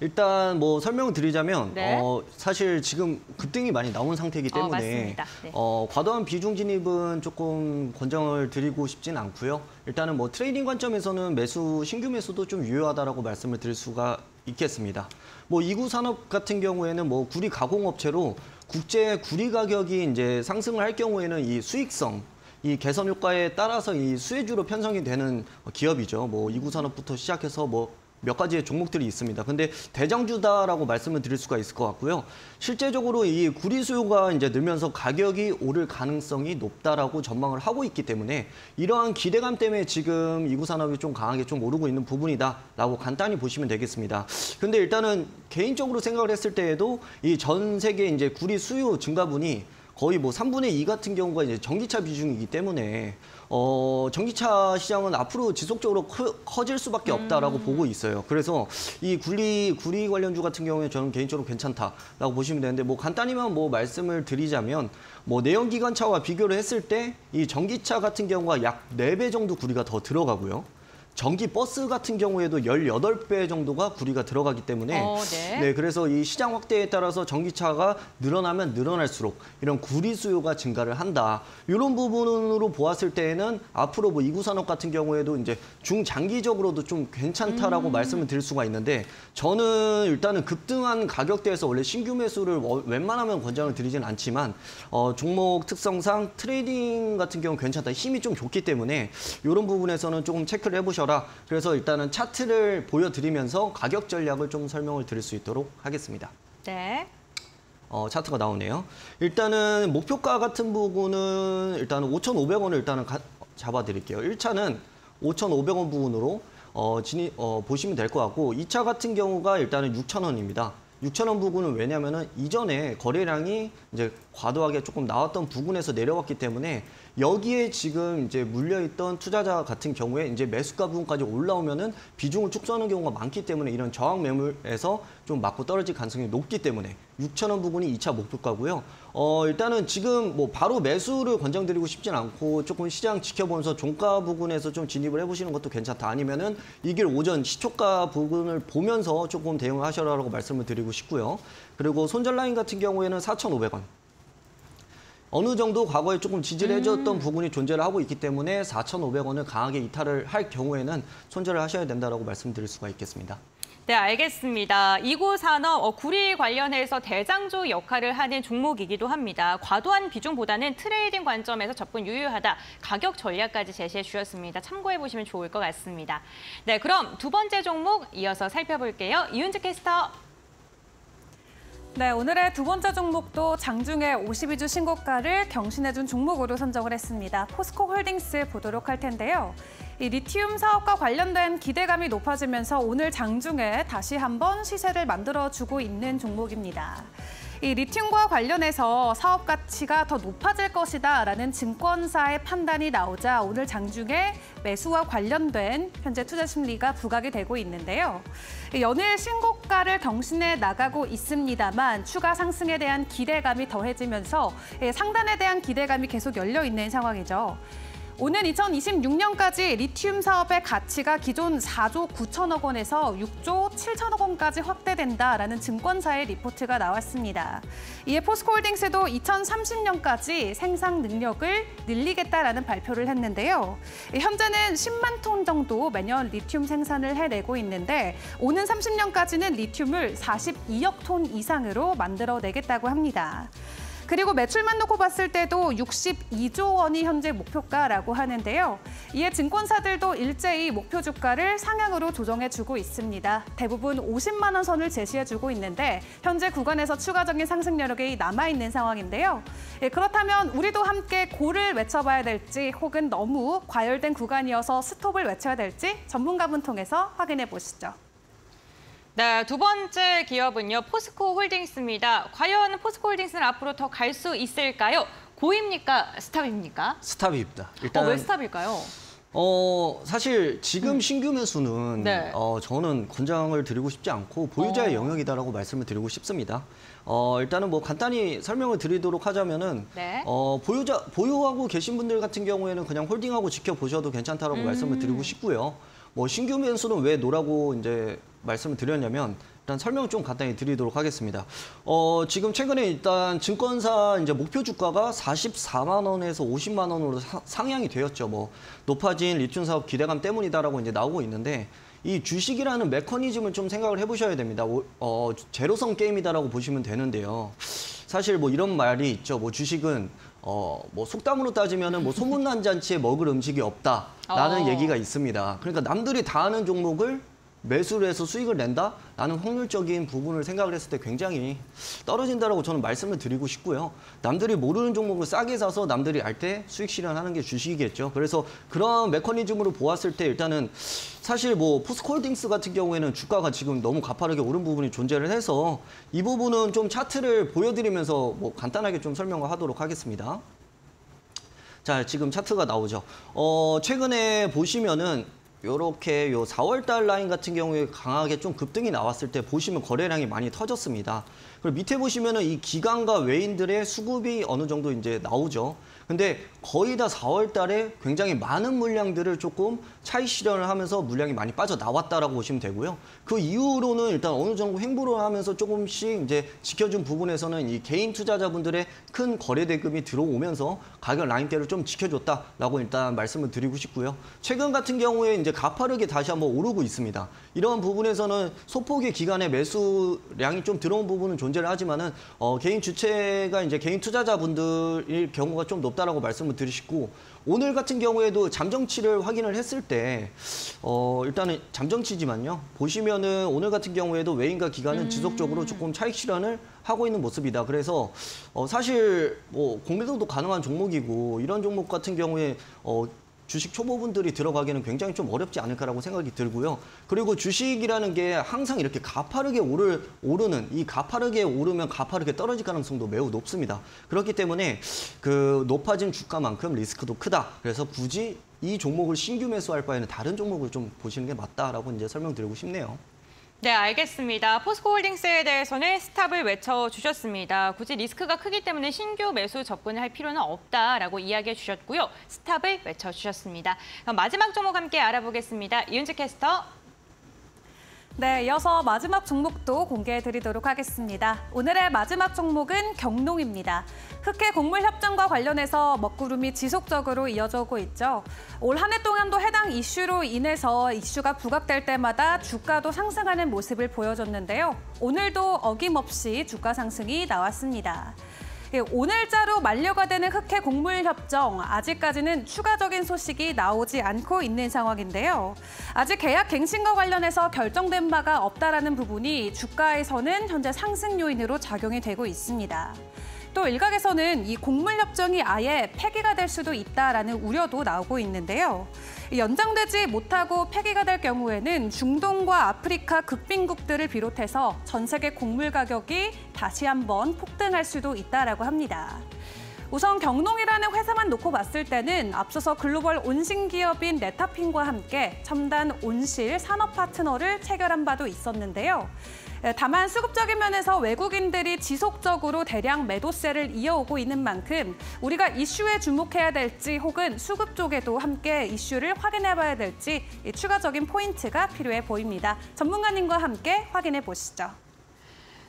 일단 뭐 설명을 드리자면 네. 어, 사실 지금 급등이 많이 나온 상태이기 어, 때문에. 네. 어, 과도한 비중 진입은 조금 권장을 드리고 싶진 않고요. 일단은 뭐 트레이딩 관점에서는 매수 신규 매수도 좀 유효하다라고 말씀을 드릴 수가 있겠습니다. 뭐 이구 산업 같은 경우에는 뭐 구리 가공 업체로 국제 구리 가격이 이제 상승을 할 경우에는 이 수익성 이 개선 효과에 따라서 이 수혜주로 편성이 되는 기업이죠. 뭐 이구 산업부터 시작해서 뭐 몇 가지의 종목들이 있습니다. 근데 대장주다라고 말씀을 드릴 수가 있을 것 같고요. 실제적으로 이 구리 수요가 이제 늘면서 가격이 오를 가능성이 높다라고 전망을 하고 있기 때문에 이러한 기대감 때문에 지금 이구 산업이 좀 강하게 좀 오르고 있는 부분이다라고 간단히 보시면 되겠습니다. 근데 일단은 개인적으로 생각을 했을 때에도 이 전 세계 이제 구리 수요 증가분이 거의 뭐 3분의 2 같은 경우가 이제 전기차 비중이기 때문에 어, 전기차 시장은 앞으로 지속적으로 커, 커질 수밖에 없다라고 보고 있어요. 그래서 이 구리 구리 관련주 같은 경우에 저는 개인적으로 괜찮다라고 보시면 되는데 뭐 간단히만 뭐 말씀을 드리자면 뭐 내연기관차와 비교를 했을 때 이 전기차 같은 경우가 약 4배 정도 구리가 더 들어가고요. 전기 버스 같은 경우에도 18배 정도가 구리가 들어가기 때문에 어, 네. 그래서 이 시장 확대에 따라서 전기차가 늘어나면 늘어날수록 이런 구리 수요가 증가를 한다. 이런 부분으로 보았을 때에는 앞으로 뭐 이구 산업 같은 경우에도 이제 중장기적으로도 좀 괜찮다라고 말씀을 드릴 수가 있는데 저는 일단은 급등한 가격대에서 원래 신규 매수를 워- 웬만하면 권장을 드리진 않지만 어, 종목 특성상 트레이딩 같은 경우는 괜찮다. 힘이 좀 좋기 때문에 이런 부분에서는 조금 체크를 해보셔 라. 그래서 일단은 차트를 보여드리면서 가격 전략을 좀 설명을 드릴 수 있도록 하겠습니다. 네. 어, 차트가 나오네요. 일단은 목표가 같은 부분은 일단은 5,500원을 일단은 가- 잡아드릴게요. 1차는 5,500원 부분으로 어, 진입, 어, 보시면 될 것 같고 2차 같은 경우가 일단은 6,000원입니다. 6,000원 부분은 왜냐면은 이전에 거래량이 이제 과도하게 조금 나왔던 부분에서 내려왔기 때문에 여기에 지금 이제 물려있던 투자자 같은 경우에 이제 매수가 부분까지 올라오면은 비중을 축소하는 경우가 많기 때문에 이런 저항 매물에서 좀 맞고 떨어질 가능성이 높기 때문에 6,000원 부분이 2차 목표가고요. 어, 일단은 지금 뭐 바로 매수를 권장드리고 싶진 않고 조금 시장 지켜보면서 종가 부분에서 좀 진입을 해보시는 것도 괜찮다. 아니면은 익일 오전 시초가 부분을 보면서 조금 대응을 하셔라라고 말씀을 드리고 싶고요. 그리고 손절 라인 같은 경우에는 4,500원. 어느 정도 과거에 조금 지지를 해줬던 부분이 존재를 하고 있기 때문에 4,500원을 강하게 이탈을 할 경우에는 손절을 하셔야 된다라고 말씀드릴 수가 있겠습니다. 네, 알겠습니다. 이구 산업 어, 구리 관련해서 대장주 역할을 하는 종목이기도 합니다. 과도한 비중보다는 트레이딩 관점에서 접근 유효하다. 가격 전략까지 제시해 주셨습니다. 참고해 보시면 좋을 것 같습니다. 네, 그럼 두 번째 종목 이어서 살펴볼게요. 이윤주 캐스터. 네, 오늘의 두 번째 종목도 장중에 52주 신고가를 경신해준 종목으로 선정을 했습니다. 포스코 홀딩스 보도록 할 텐데요. 이 리튬 사업과 관련된 기대감이 높아지면서 오늘 장중에 다시 한번 시세를 만들어주고 있는 종목입니다. 이 리튬과 관련해서 사업 가치가 더 높아질 것이다라는 증권사의 판단이 나오자 오늘 장중에 매수와 관련된 현재 투자 심리가 부각이 되고 있는데요. 연일 신고가를 경신해 나가고 있습니다만 추가 상승에 대한 기대감이 더해지면서 상단에 대한 기대감이 계속 열려 있는 상황이죠. 오는 2026년까지 리튬 사업의 가치가 기존 4조 9천억 원에서 6조 7천억 원까지 확대된다라는 증권사의 리포트가 나왔습니다. 이에 포스코홀딩스도 2030년까지 생산 능력을 늘리겠다라는 발표를 했는데요. 현재는 10만 톤 정도 매년 리튬 생산을 해내고 있는데 오는 30년까지는 리튬을 42억 톤 이상으로 만들어내겠다고 합니다. 그리고 매출만 놓고 봤을 때도 62조 원이 현재 목표가라고 하는데요. 이에 증권사들도 일제히 목표 주가를 상향으로 조정해주고 있습니다. 대부분 50만 원 선을 제시해주고 있는데 현재 구간에서 추가적인 상승 여력이 남아있는 상황인데요. 예, 그렇다면 우리도 함께 고를 외쳐봐야 될지 혹은 너무 과열된 구간이어서 스톱을 외쳐야 될지 전문가분 통해서 확인해 보시죠. 네, 두 번째 기업은요. 포스코 홀딩스입니다. 과연 포스코 홀딩스는 앞으로 더 갈 수 있을까요? 고입니까? 스탑입니까? 스탑입니다. 일단 어, 왜 스탑일까요? 어 사실 지금 음. 신규 매수는 네. 어 저는 권장을 드리고 싶지 않고 보유자의 어. 영역이다라고 말씀을 드리고 싶습니다. 어 일단은 뭐 간단히 설명을 드리도록 하자면은 네. 어 보유자 보유하고 계신 분들 같은 경우에는 그냥 홀딩하고 지켜보셔도 괜찮다라고 음. 말씀을 드리고 싶고요. 뭐 신규 매수는 왜 노라고 이제 말씀을 드렸냐면 일단 설명을 좀 간단히 드리도록 하겠습니다. 어, 지금 최근에 일단 증권사 이제 목표 주가가 44만 원에서 50만 원으로 사, 상향이 되었죠. 뭐 높아진 리튬 사업 기대감 때문이다라고 이제 나오고 있는데 이 주식이라는 메커니즘을 좀 생각을 해보셔야 됩니다. 어, 제로성 게임이다라고 보시면 되는데요. 사실 뭐 이런 말이 있죠. 뭐 주식은 어, 뭐 속담으로 따지면은 뭐 소문난 잔치에 먹을 음식이 없다 라는 어. 얘기가 있습니다. 그러니까 남들이 다 하는 종목을 매수를 해서 수익을 낸다? 라는 확률적인 부분을 생각을 했을 때 굉장히 떨어진다라고 저는 말씀을 드리고 싶고요. 남들이 모르는 종목을 싸게 사서 남들이 알 때 수익 실현하는 게 주식이겠죠. 그래서 그런 메커니즘으로 보았을 때 일단은 사실 뭐 포스코홀딩스 같은 경우에는 주가가 지금 너무 가파르게 오른 부분이 존재를 해서 이 부분은 좀 차트를 보여드리면서 뭐 간단하게 좀 설명을 하도록 하겠습니다. 자, 지금 차트가 나오죠. 어, 최근에 보시면은 요렇게 요 4월 달 라인 같은 경우에 강하게 좀 급등이 나왔을 때 보시면 거래량이 많이 터졌습니다. 그리고 밑에 보시면은 이 기관과 외인들의 수급이 어느 정도 이제 나오죠. 근데 거의 다 4월 달에 굉장히 많은 물량들을 조금 차익 실현을 하면서 물량이 많이 빠져나왔다라고 보시면 되고요. 그 이후로는 일단 어느 정도 횡보를 하면서 조금씩 이제 지켜준 부분에서는 이 개인 투자자분들의 큰 거래 대금이 들어오면서 가격 라인대를 좀 지켜줬다라고 일단 말씀을 드리고 싶고요. 최근 같은 경우에 이제 가파르게 다시 한번 오르고 있습니다. 이런 부분에서는 소폭의 기간의 매수량이 좀 들어온 부분은 존재를 하지만은 어, 개인 주체가 이제 개인 투자자분들일 경우가 좀 높다라고 말씀을 드리시고 오늘 같은 경우에도 잠정치를 확인을 했을 때 어, 일단은 잠정치지만요. 보시면은 오늘 같은 경우에도 외인과 기관은 음. 지속적으로 조금 차익 실현을 하고 있는 모습이다. 그래서 어, 사실 뭐 공매도도 가능한 종목이고 이런 종목 같은 경우에 어, 주식 초보분들이 들어가기는 굉장히 좀 어렵지 않을까라고 생각이 들고요. 그리고 주식이라는 게 항상 이렇게 가파르게 오를, 오르는 이 가파르게 오르면 가파르게 떨어질 가능성도 매우 높습니다. 그렇기 때문에 그 높아진 주가만큼 리스크도 크다. 그래서 굳이 이 종목을 신규 매수할 바에는 다른 종목을 좀 보시는 게 맞다라고 이제 설명드리고 싶네요. 네, 알겠습니다. 포스코홀딩스에 대해서는 스탑을 외쳐주셨습니다. 굳이 리스크가 크기 때문에 신규 매수 접근을 할 필요는 없다라고 이야기해 주셨고요. 스탑을 외쳐주셨습니다. 그럼 마지막 종목 함께 알아보겠습니다. 이은지 캐스터. 네, 이어서 마지막 종목도 공개해 드리도록 하겠습니다. 오늘의 마지막 종목은 경농입니다. 흑해 곡물 협정과 관련해서 먹구름이 지속적으로 이어져 오고 있죠. 올 한 해 동안도 해당 이슈로 인해서 이슈가 부각될 때마다 주가도 상승하는 모습을 보여줬는데요. 오늘도 어김없이 주가 상승이 나왔습니다. 예, 오늘자로 만료가 되는 흑해 곡물 협정 아직까지는 추가적인 소식이 나오지 않고 있는 상황인데요. 아직 계약 갱신과 관련해서 결정된 바가 없다라는 부분이 주가에서는 현재 상승 요인으로 작용이 되고 있습니다. 또 일각에서는 이 곡물 협정이 아예 폐기가 될 수도 있다라는 우려도 나오고 있는데요. 연장되지 못하고 폐기가 될 경우에는 중동과 아프리카 극빈국들을 비롯해서 전 세계 곡물 가격이 다시 한번 폭등할 수도 있다라고 합니다. 우선 경농이라는 회사만 놓고 봤을 때는 앞서서 글로벌 온실 기업인 네타핀과 함께 첨단 온실 산업 파트너를 체결한 바도 있었는데요. 다만 수급적인 면에서 외국인들이 지속적으로 대량 매도세를 이어오고 있는 만큼 우리가 이슈에 주목해야 될지 혹은 수급 쪽에도 함께 이슈를 확인해 봐야 될지 추가적인 포인트가 필요해 보입니다. 전문가님과 함께 확인해 보시죠.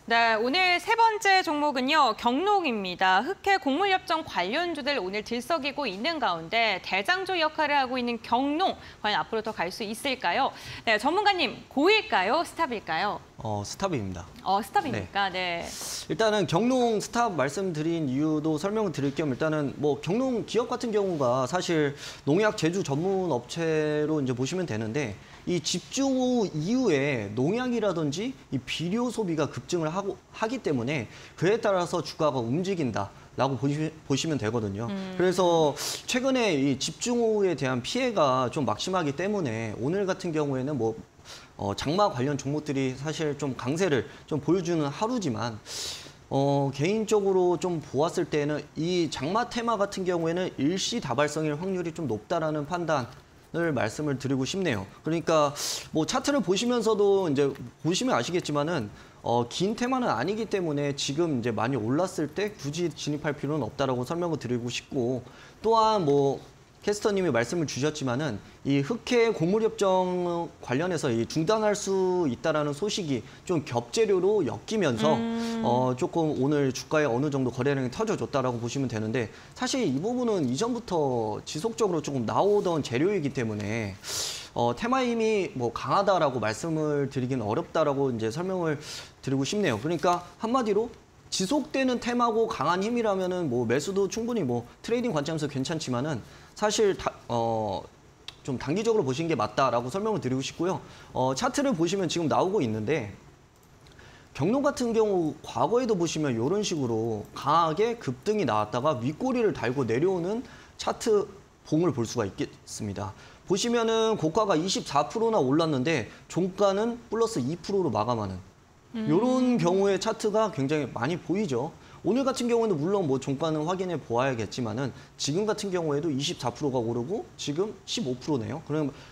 네, 오늘 세 번째 종목은요, 경농입니다. 흑해 곡물협정 관련 주들 오늘 들썩이고 있는 가운데 대장조 역할을 하고 있는 경농, 과연 앞으로 더 갈 수 있을까요? 네, 전문가님, 고일까요? 스탑일까요? 어, 스탑입니다. 어, 스탑입니까? 네. 일단은 경농 스탑 말씀드린 이유도 설명을 드릴 겸 일단은 뭐 경농 기업 같은 경우가 사실 농약 제조 전문 업체로 이제 보시면 되는데 이 집중호우 이후에 농약이라든지 이 비료 소비가 급증을 하고 하기 때문에 그에 따라서 주가가 움직인다. 라고 보시, 보시면 되거든요. 음. 그래서 최근에 이 집중호우에 대한 피해가 좀 막심하기 때문에 오늘 같은 경우에는 뭐 어, 장마 관련 종목들이 사실 좀 강세를 좀 보여주는 하루지만 어, 개인적으로 좀 보았을 때는 이 장마 테마 같은 경우에는 일시 다발성일 확률이 좀 높다라는 판단. 을 말씀을 드리고 싶네요. 그러니까 뭐 차트를 보시면서도 이제 보시면 아시겠지만은 어, 긴 테마는 아니기 때문에 지금 이제 많이 올랐을 때 굳이 진입할 필요는 없다라고 설명을 드리고 싶고 또한 뭐 캐스터님이 말씀을 주셨지만은 이 흑해 곡물협정 관련해서 이 중단할 수 있다라는 소식이 좀 겹재료로 엮이면서 음. 어 조금 오늘 주가에 어느 정도 거래량이 터져줬다라고 보시면 되는데 사실 이 부분은 이전부터 지속적으로 조금 나오던 재료이기 때문에 어 테마 힘이 뭐 강하다라고 말씀을 드리기는 어렵다라고 이제 설명을 드리고 싶네요. 그러니까 한마디로 지속되는 테마고 강한 힘이라면은 뭐 매수도 충분히 뭐 트레이딩 관점에서 괜찮지만은 사실 다, 어, 좀 단기적으로 보시는 게 맞다라고 설명을 드리고 싶고요. 어, 차트를 보시면 지금 나오고 있는데 경농 같은 경우 과거에도 보시면 이런 식으로 강하게 급등이 나왔다가 윗꼬리를 달고 내려오는 차트 봉을 볼 수가 있겠습니다. 보시면은 고가가 24%나 올랐는데 종가는 플러스 2%로 마감하는 이런 경우의 차트가 굉장히 많이 보이죠. 오늘 같은 경우에는 물론 뭐 종가는 확인해 보아야겠지만은 지금 같은 경우에도 24%가 오르고 지금 15%네요.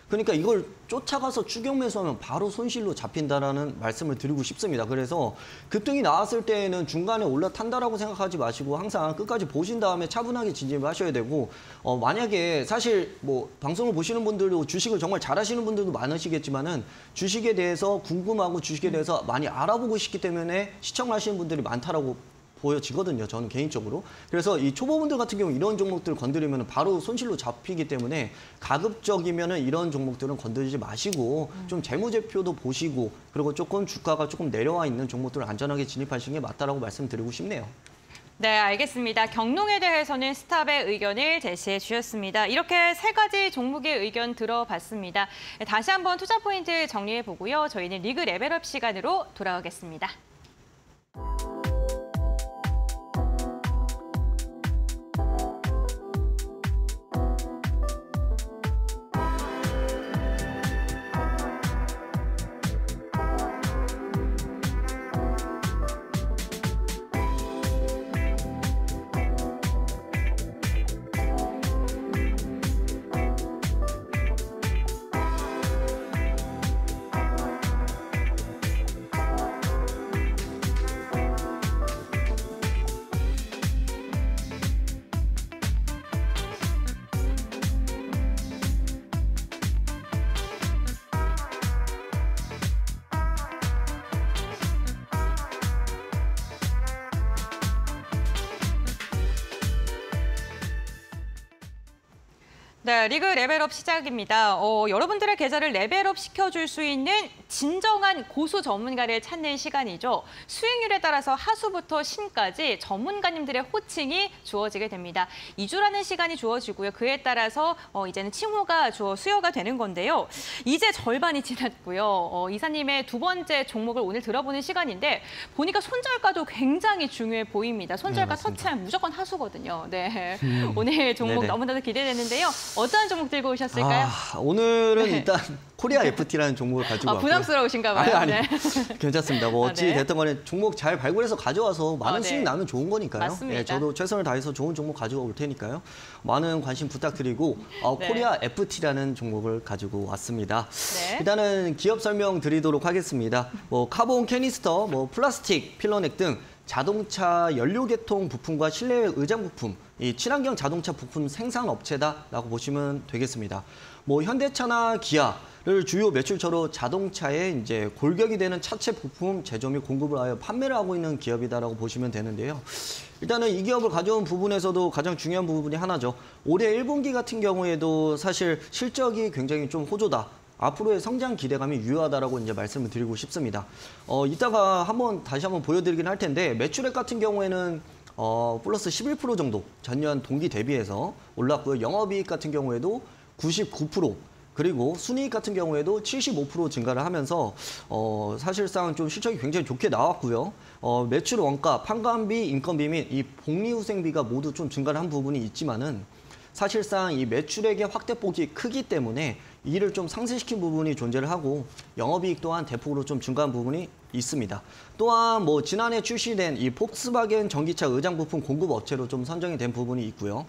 그러니까 이걸 쫓아가서 추격 매수하면 바로 손실로 잡힌다라는 말씀을 드리고 싶습니다. 그래서 급등이 나왔을 때에는 중간에 올라탄다라고 생각하지 마시고 항상 끝까지 보신 다음에 차분하게 진입을 하셔야 되고 어 만약에 사실 뭐 방송을 보시는 분들도 주식을 정말 잘하시는 분들도 많으시겠지만은 주식에 대해서 궁금하고 주식에 대해서 많이 알아보고 싶기 때문에 시청하시는 분들이 많다라고 보여지거든요. 저는 개인적으로. 그래서 이 초보분들 같은 경우 이런 종목들을 건드리면 바로 손실로 잡히기 때문에 가급적이면 이런 종목들은 건드리지 마시고 좀 재무제표도 보시고 그리고 조금 주가가 조금 내려와 있는 종목들을 안전하게 진입하시는 게 맞다라고 말씀드리고 싶네요. 네, 알겠습니다. 경농에 대해서는 스탑의 의견을 제시해 주셨습니다. 이렇게 세 가지 종목의 의견 들어봤습니다. 다시 한번 투자 포인트 정리해 보고요. 저희는 리그 레벨업 시간으로 돌아오겠습니다. 네, 리그 레벨업 시작입니다. 어, 여러분들의 계좌를 레벨업 시켜줄 수 있는 진정한 고수 전문가를 찾는 시간이죠. 수익률에 따라서 하수부터 신까지 전문가님들의 호칭이 주어지게 됩니다. 2주라는 시간이 주어지고요. 그에 따라서 어, 이제는 칭호가 주어 수여가 되는 건데요. 이제 절반이 지났고요. 어, 이사님의 두 번째 종목을 오늘 들어보는 시간인데 보니까 손절가도 굉장히 중요해 보입니다. 손절가 네. 터치하면 무조건 하수거든요. 네. 오늘 종목 네네. 너무나도 기대되는데요. 어떤 종목 들고 오셨을까요? 아, 오늘은 네. 일단 코리아 FT라는 종목을 가지고 아, 왔고요. 부담스러우신가 봐요. 아니, 아니. 네. [LAUGHS] 괜찮습니다. 뭐 아, 어찌 네. 됐든 간에 종목 잘 발굴해서 가져와서 많은 아, 네. 수익 나면 좋은 거니까요. 맞습니다. 예, 저도 최선을 다해서 좋은 종목 가지고 올 테니까요. 많은 관심 부탁드리고 어, 네. 코리아 FT라는 종목을 가지고 왔습니다. 네. 일단은 기업 설명 드리도록 하겠습니다. 뭐 카본 캐니스터, 뭐 플라스틱, 필러넥 등 자동차 연료 개통 부품과 실내 의장 부품, 이 친환경 자동차 부품 생산 업체다라고 보시면 되겠습니다. 뭐 현대차나 기아를 주요 매출처로 자동차에 이제 골격이 되는 차체 부품 제조 및 공급을 하여 판매를 하고 있는 기업이다라고 보시면 되는데요. 일단은 이 기업을 가져온 부분에서도 가장 중요한 부분이 하나죠. 올해 1분기 같은 경우에도 사실 실적이 굉장히 좀 호조다. 앞으로의 성장 기대감이 유효하다라고 이제 말씀을 드리고 싶습니다. 어, 이따가 한번 다시 한번 보여드리긴 할 텐데 매출액 같은 경우에는 어, 플러스 11% 정도 전년 동기 대비해서 올랐고요. 영업이익 같은 경우에도 99% 그리고 순이익 같은 경우에도 75% 증가를 하면서 어, 사실상 좀 실적이 굉장히 좋게 나왔고요. 어, 매출 원가, 판관비, 인건비 및 이 복리후생비가 모두 좀 증가를 한 부분이 있지만은 사실상 이 매출액의 확대폭이 크기 때문에 이를 좀 상쇄시킨 부분이 존재를 하고 영업이익 또한 대폭으로 좀 증가한 부분이 있습니다. 또한 뭐 지난해 출시된 이 폭스바겐 전기차 의장 부품 공급 업체로 좀 선정이 된 부분이 있고요.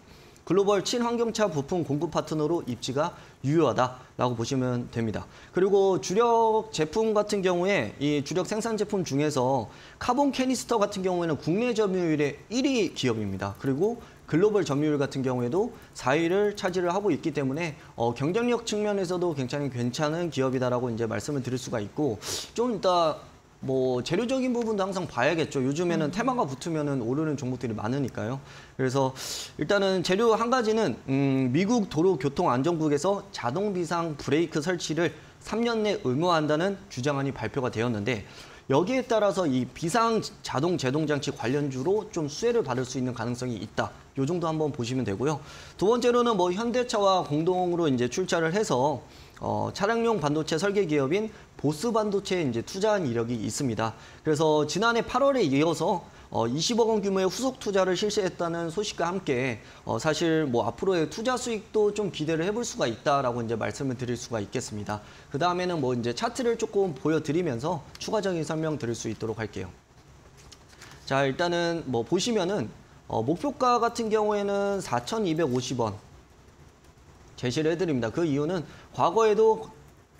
글로벌 친환경차 부품 공급 파트너로 입지가 유효하다라고 보시면 됩니다. 그리고 주력 제품 같은 경우에 이 주력 생산 제품 중에서 카본 캐니스터 같은 경우에는 국내 점유율의 1위 기업입니다. 그리고 글로벌 점유율 같은 경우에도 4위를 차지를 하고 있기 때문에 어, 경쟁력 측면에서도 굉장히 괜찮은 기업이다라고 이제 말씀을 드릴 수가 있고 좀 이따 뭐 재료적인 부분도 항상 봐야겠죠. 요즘에는 테마가 붙으면은 오르는 종목들이 많으니까요. 그래서 일단은 재료 한 가지는 음, 미국 도로교통안전국에서 자동 비상 브레이크 설치를 3년 내 의무화한다는 주장안이 발표가 되었는데 여기에 따라서 이 비상 자동 제동 장치 관련주로 좀 수혜를 받을 수 있는 가능성이 있다. 요 정도 한번 보시면 되고요. 두 번째로는 뭐 현대차와 공동으로 이제 출자를 해서 어, 차량용 반도체 설계 기업인 보스 반도체에 이제 투자한 이력이 있습니다. 그래서 지난해 8월에 이어서 어, 20억 원 규모의 후속 투자를 실시했다는 소식과 함께 어, 사실 뭐 앞으로의 투자 수익도 좀 기대를 해볼 수가 있다라고 이제 말씀을 드릴 수가 있겠습니다. 그 다음에는 뭐 이제 차트를 조금 보여드리면서 추가적인 설명 드릴 수 있도록 할게요. 자 일단은 뭐 보시면은 어, 목표가 같은 경우에는 4,250원 제시를 해드립니다. 그 이유는 과거에도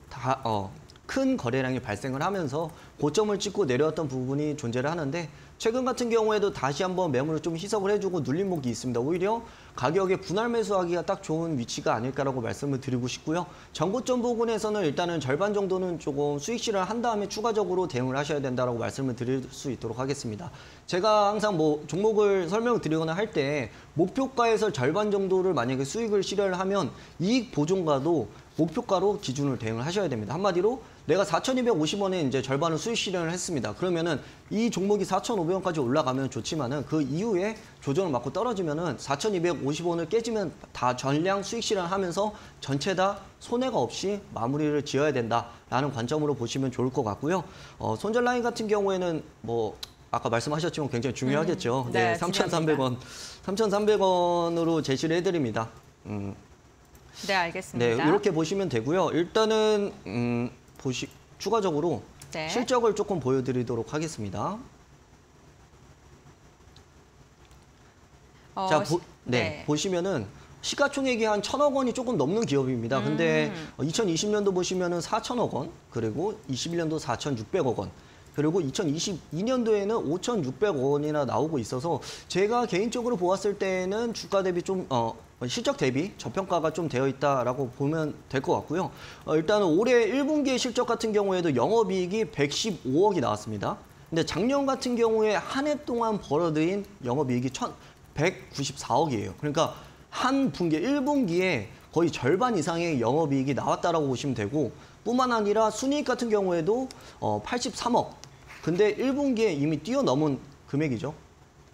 다, 어, 큰 거래량이 발생을 하면서 고점을 찍고 내려왔던 부분이 존재를 하는데 최근 같은 경우에도 다시 한번 매물을 좀 희석을 해주고 눌림목이 있습니다. 오히려 가격에 분할 매수하기가 딱 좋은 위치가 아닐까라고 말씀을 드리고 싶고요. 전고점 부분에서는 일단은 절반 정도는 조금 수익 실현을 한 다음에 추가적으로 대응을 하셔야 된다라고 말씀을 드릴 수 있도록 하겠습니다. 제가 항상 뭐 종목을 설명을 드리거나 할 때 목표가에서 절반 정도를 만약에 수익을 실현을 하면 이익 보존가도 목표가로 기준을 대응을 하셔야 됩니다. 한마디로 내가 4,250원에 이제 절반을 수익 실현을 했습니다. 그러면은 이 종목이 4,500원까지 올라가면 좋지만은 그 이후에 조정을 맞고 떨어지면은 4,250원을 깨지면 다 전량 수익 실현하면서 전체 다 손해가 없이 마무리를 지어야 된다라는 관점으로 보시면 좋을 것 같고요. 어, 손절 라인 같은 경우에는 뭐 아까 말씀하셨지만 굉장히 중요하겠죠. 음, 네, 3,300원, 3,300원으로 제시를 해드립니다. 음, 네, 알겠습니다. 네, 이렇게 보시면 되고요. 일단은 음, 보시 추가적으로 네. 실적을 조금 보여드리도록 하겠습니다. 어, 자, 시- 보, 네, 보시면은 시가총액이 한 천억 원이 조금 넘는 기업입니다. 근데 음. 2020년도 보시면은 4천억 원, 그리고 21년도 4,600억 원. 그리고 2022년도에는 5,600억 원이나 나오고 있어서 제가 개인적으로 보았을 때는 주가 대비 좀 어, 실적 대비 저평가가 좀 되어 있다라고 보면 될 것 같고요. 어, 일단은 올해 1분기 실적 같은 경우에도 영업이익이 115억이 나왔습니다. 근데 작년 같은 경우에 한 해 동안 벌어들인 영업이익이 1,194억이에요. 그러니까 한 분기 1분기에 거의 절반 이상의 영업이익이 나왔다라고 보시면 되고 뿐만 아니라 순이익 같은 경우에도 어, 83억. 근데 1분기에 이미 뛰어넘은 금액이죠.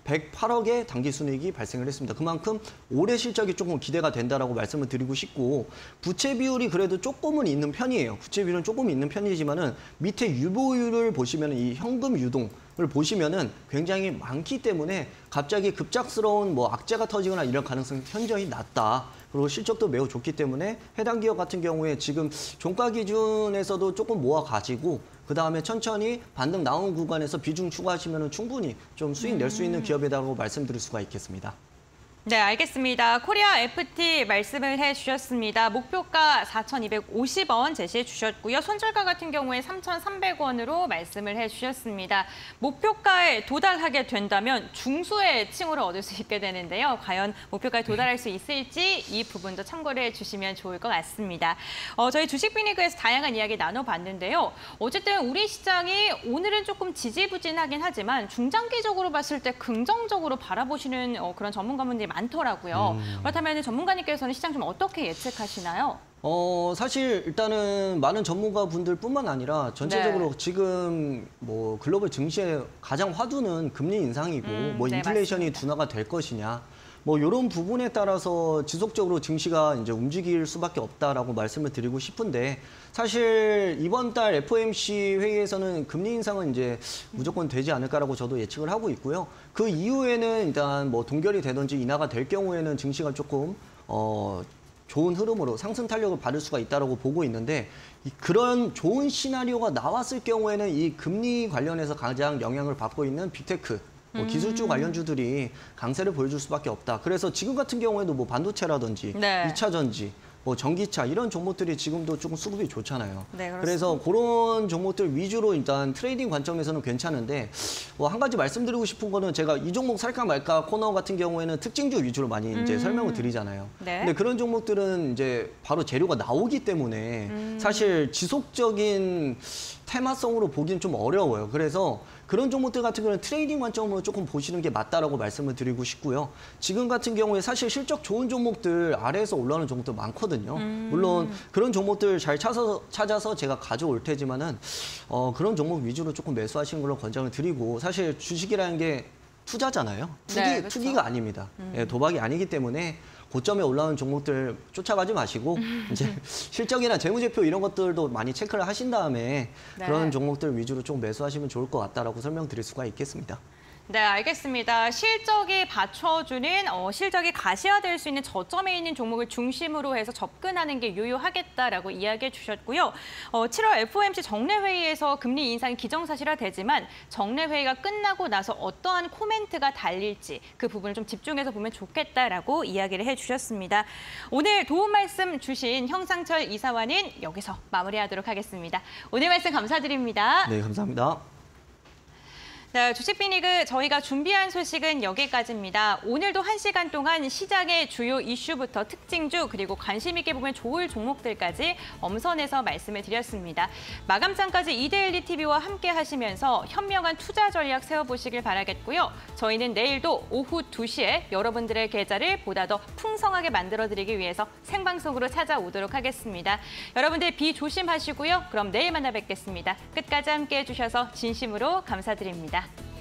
108억의 당기 순이익이 발생을 했습니다. 그만큼 올해 실적이 조금 기대가 된다라고 말씀을 드리고 싶고 부채 비율이 그래도 조금은 있는 편이에요. 부채 비율은 조금 있는 편이지만은 밑에 유보율을 보시면 이 현금 유동 을 보시면은 굉장히 많기 때문에 갑자기 급작스러운 뭐 악재가 터지거나 이런 가능성이 현저히 낮다. 그리고 실적도 매우 좋기 때문에 해당 기업 같은 경우에 지금 종가 기준에서도 조금 모아 가지고 그 다음에 천천히 반등 나온 구간에서 비중 추가하시면 충분히 좀 수익 낼 수 있는 기업이라고 말씀드릴 수가 있겠습니다. 네, 알겠습니다. 코리아 FT 말씀을 해주셨습니다. 목표가 4,250원 제시해 주셨고요. 손절가 같은 경우에 3,300원으로 말씀을 해주셨습니다. 목표가에 도달하게 된다면 중수의 칭호를 얻을 수 있게 되는데요. 과연 목표가에 도달할 수 있을지 이 부분도 참고를 해주시면 좋을 것 같습니다. 어, 저희 주식비니그에서 다양한 이야기 나눠봤는데요. 어쨌든 우리 시장이 오늘은 조금 지지부진하긴 하지만 중장기적으로 봤을 때 긍정적으로 바라보시는 어, 그런 전문가분들이 많더라고요. 그렇다면 전문가님께서는 시장 좀 어떻게 예측하시나요? 어, 사실 일단은 많은 전문가 분들뿐만 아니라 전체적으로 네. 지금 뭐 글로벌 증시의 가장 화두는 금리 인상이고 음, 뭐 네, 인플레이션이 맞습니다. 둔화가 될 것이냐. 뭐 이런 부분에 따라서 지속적으로 증시가 이제 움직일 수밖에 없다라고 말씀을 드리고 싶은데 사실 이번 달 FOMC 회의에서는 금리 인상은 이제 무조건 되지 않을까라고 저도 예측을 하고 있고요. 그 이후에는 일단 뭐 동결이 되든지 인하가 될 경우에는 증시가 조금 어 좋은 흐름으로 상승 탄력을 받을 수가 있다고 보고 있는데 이 그런 좋은 시나리오가 나왔을 경우에는 이 금리 관련해서 가장 영향을 받고 있는 빅테크 뭐 음. 기술주 관련주들이 강세를 보여줄 수밖에 없다. 그래서 지금 같은 경우에도 뭐 반도체라든지 네. 이차 전지 뭐 전기차 이런 종목들이 지금도 조금 수급이 좋잖아요. 네. 그래서 그런 종목들 위주로 일단 트레이딩 관점에서는 괜찮은데 뭐 한 가지 말씀드리고 싶은 거는 제가 이 종목 살까 말까 코너 같은 경우에는 특징주 위주로 많이 이제 음. 설명을 드리잖아요. 네. 근데 그런 종목들은 이제 바로 재료가 나오기 때문에 음. 사실 지속적인 테마성으로 보기는 좀 어려워요. 그래서 그런 종목들 같은 경우는 트레이딩 관점으로 조금 보시는 게 맞다라고 말씀을 드리고 싶고요. 지금 같은 경우에 사실 실적 좋은 종목들 아래에서 올라오는 종목들 많거든요. 음. 물론 그런 종목들 잘 찾아서, 찾아서 제가 가져올 테지만은 어, 그런 종목 위주로 조금 매수하시는 걸로 권장을 드리고 사실 주식이라는 게 투자잖아요. 투기, 네, 그렇죠. 투기가 아닙니다. 예, 도박이 아니기 때문에 고점에 올라오는 종목들 쫓아가지 마시고 [LAUGHS] 이제 실적이나 재무제표 이런 것들도 많이 체크를 하신 다음에 네. 그런 종목들 위주로 좀 매수하시면 좋을 것 같다라고 설명드릴 수가 있겠습니다. 네, 알겠습니다. 실적이 받쳐주는 어, 실적이 가시화될 수 있는 저점에 있는 종목을 중심으로 해서 접근하는 게 유효하겠다라고 이야기해 주셨고요. 어, 7월 FOMC 정례 회의에서 금리 인상이 기정사실화되지만 정례 회의가 끝나고 나서 어떠한 코멘트가 달릴지 그 부분을 좀 집중해서 보면 좋겠다라고 이야기를 해주셨습니다. 오늘 도움 말씀 주신 형상철 이사와는 여기서 마무리하도록 하겠습니다. 오늘 말씀 감사드립니다. 네, 감사합니다. 네, 주식비니그 저희가 준비한 소식은 여기까지입니다. 오늘도 한시간 동안 시장의 주요 이슈부터 특징주 그리고 관심 있게 보면 좋을 종목들까지 엄선해서 말씀을 드렸습니다. 마감장까지 이데일리 TV와 함께 하시면서 현명한 투자 전략 세워보시길 바라겠고요. 저희는 내일도 오후 2시에 여러분들의 계좌를 보다 더 풍성하게 만들어드리기 위해서 생방송으로 찾아오도록 하겠습니다. 여러분들 비 조심하시고요. 그럼 내일 만나 뵙겠습니다. 끝까지 함께 해 주셔서 진심으로 감사드립니다. 감사합니다.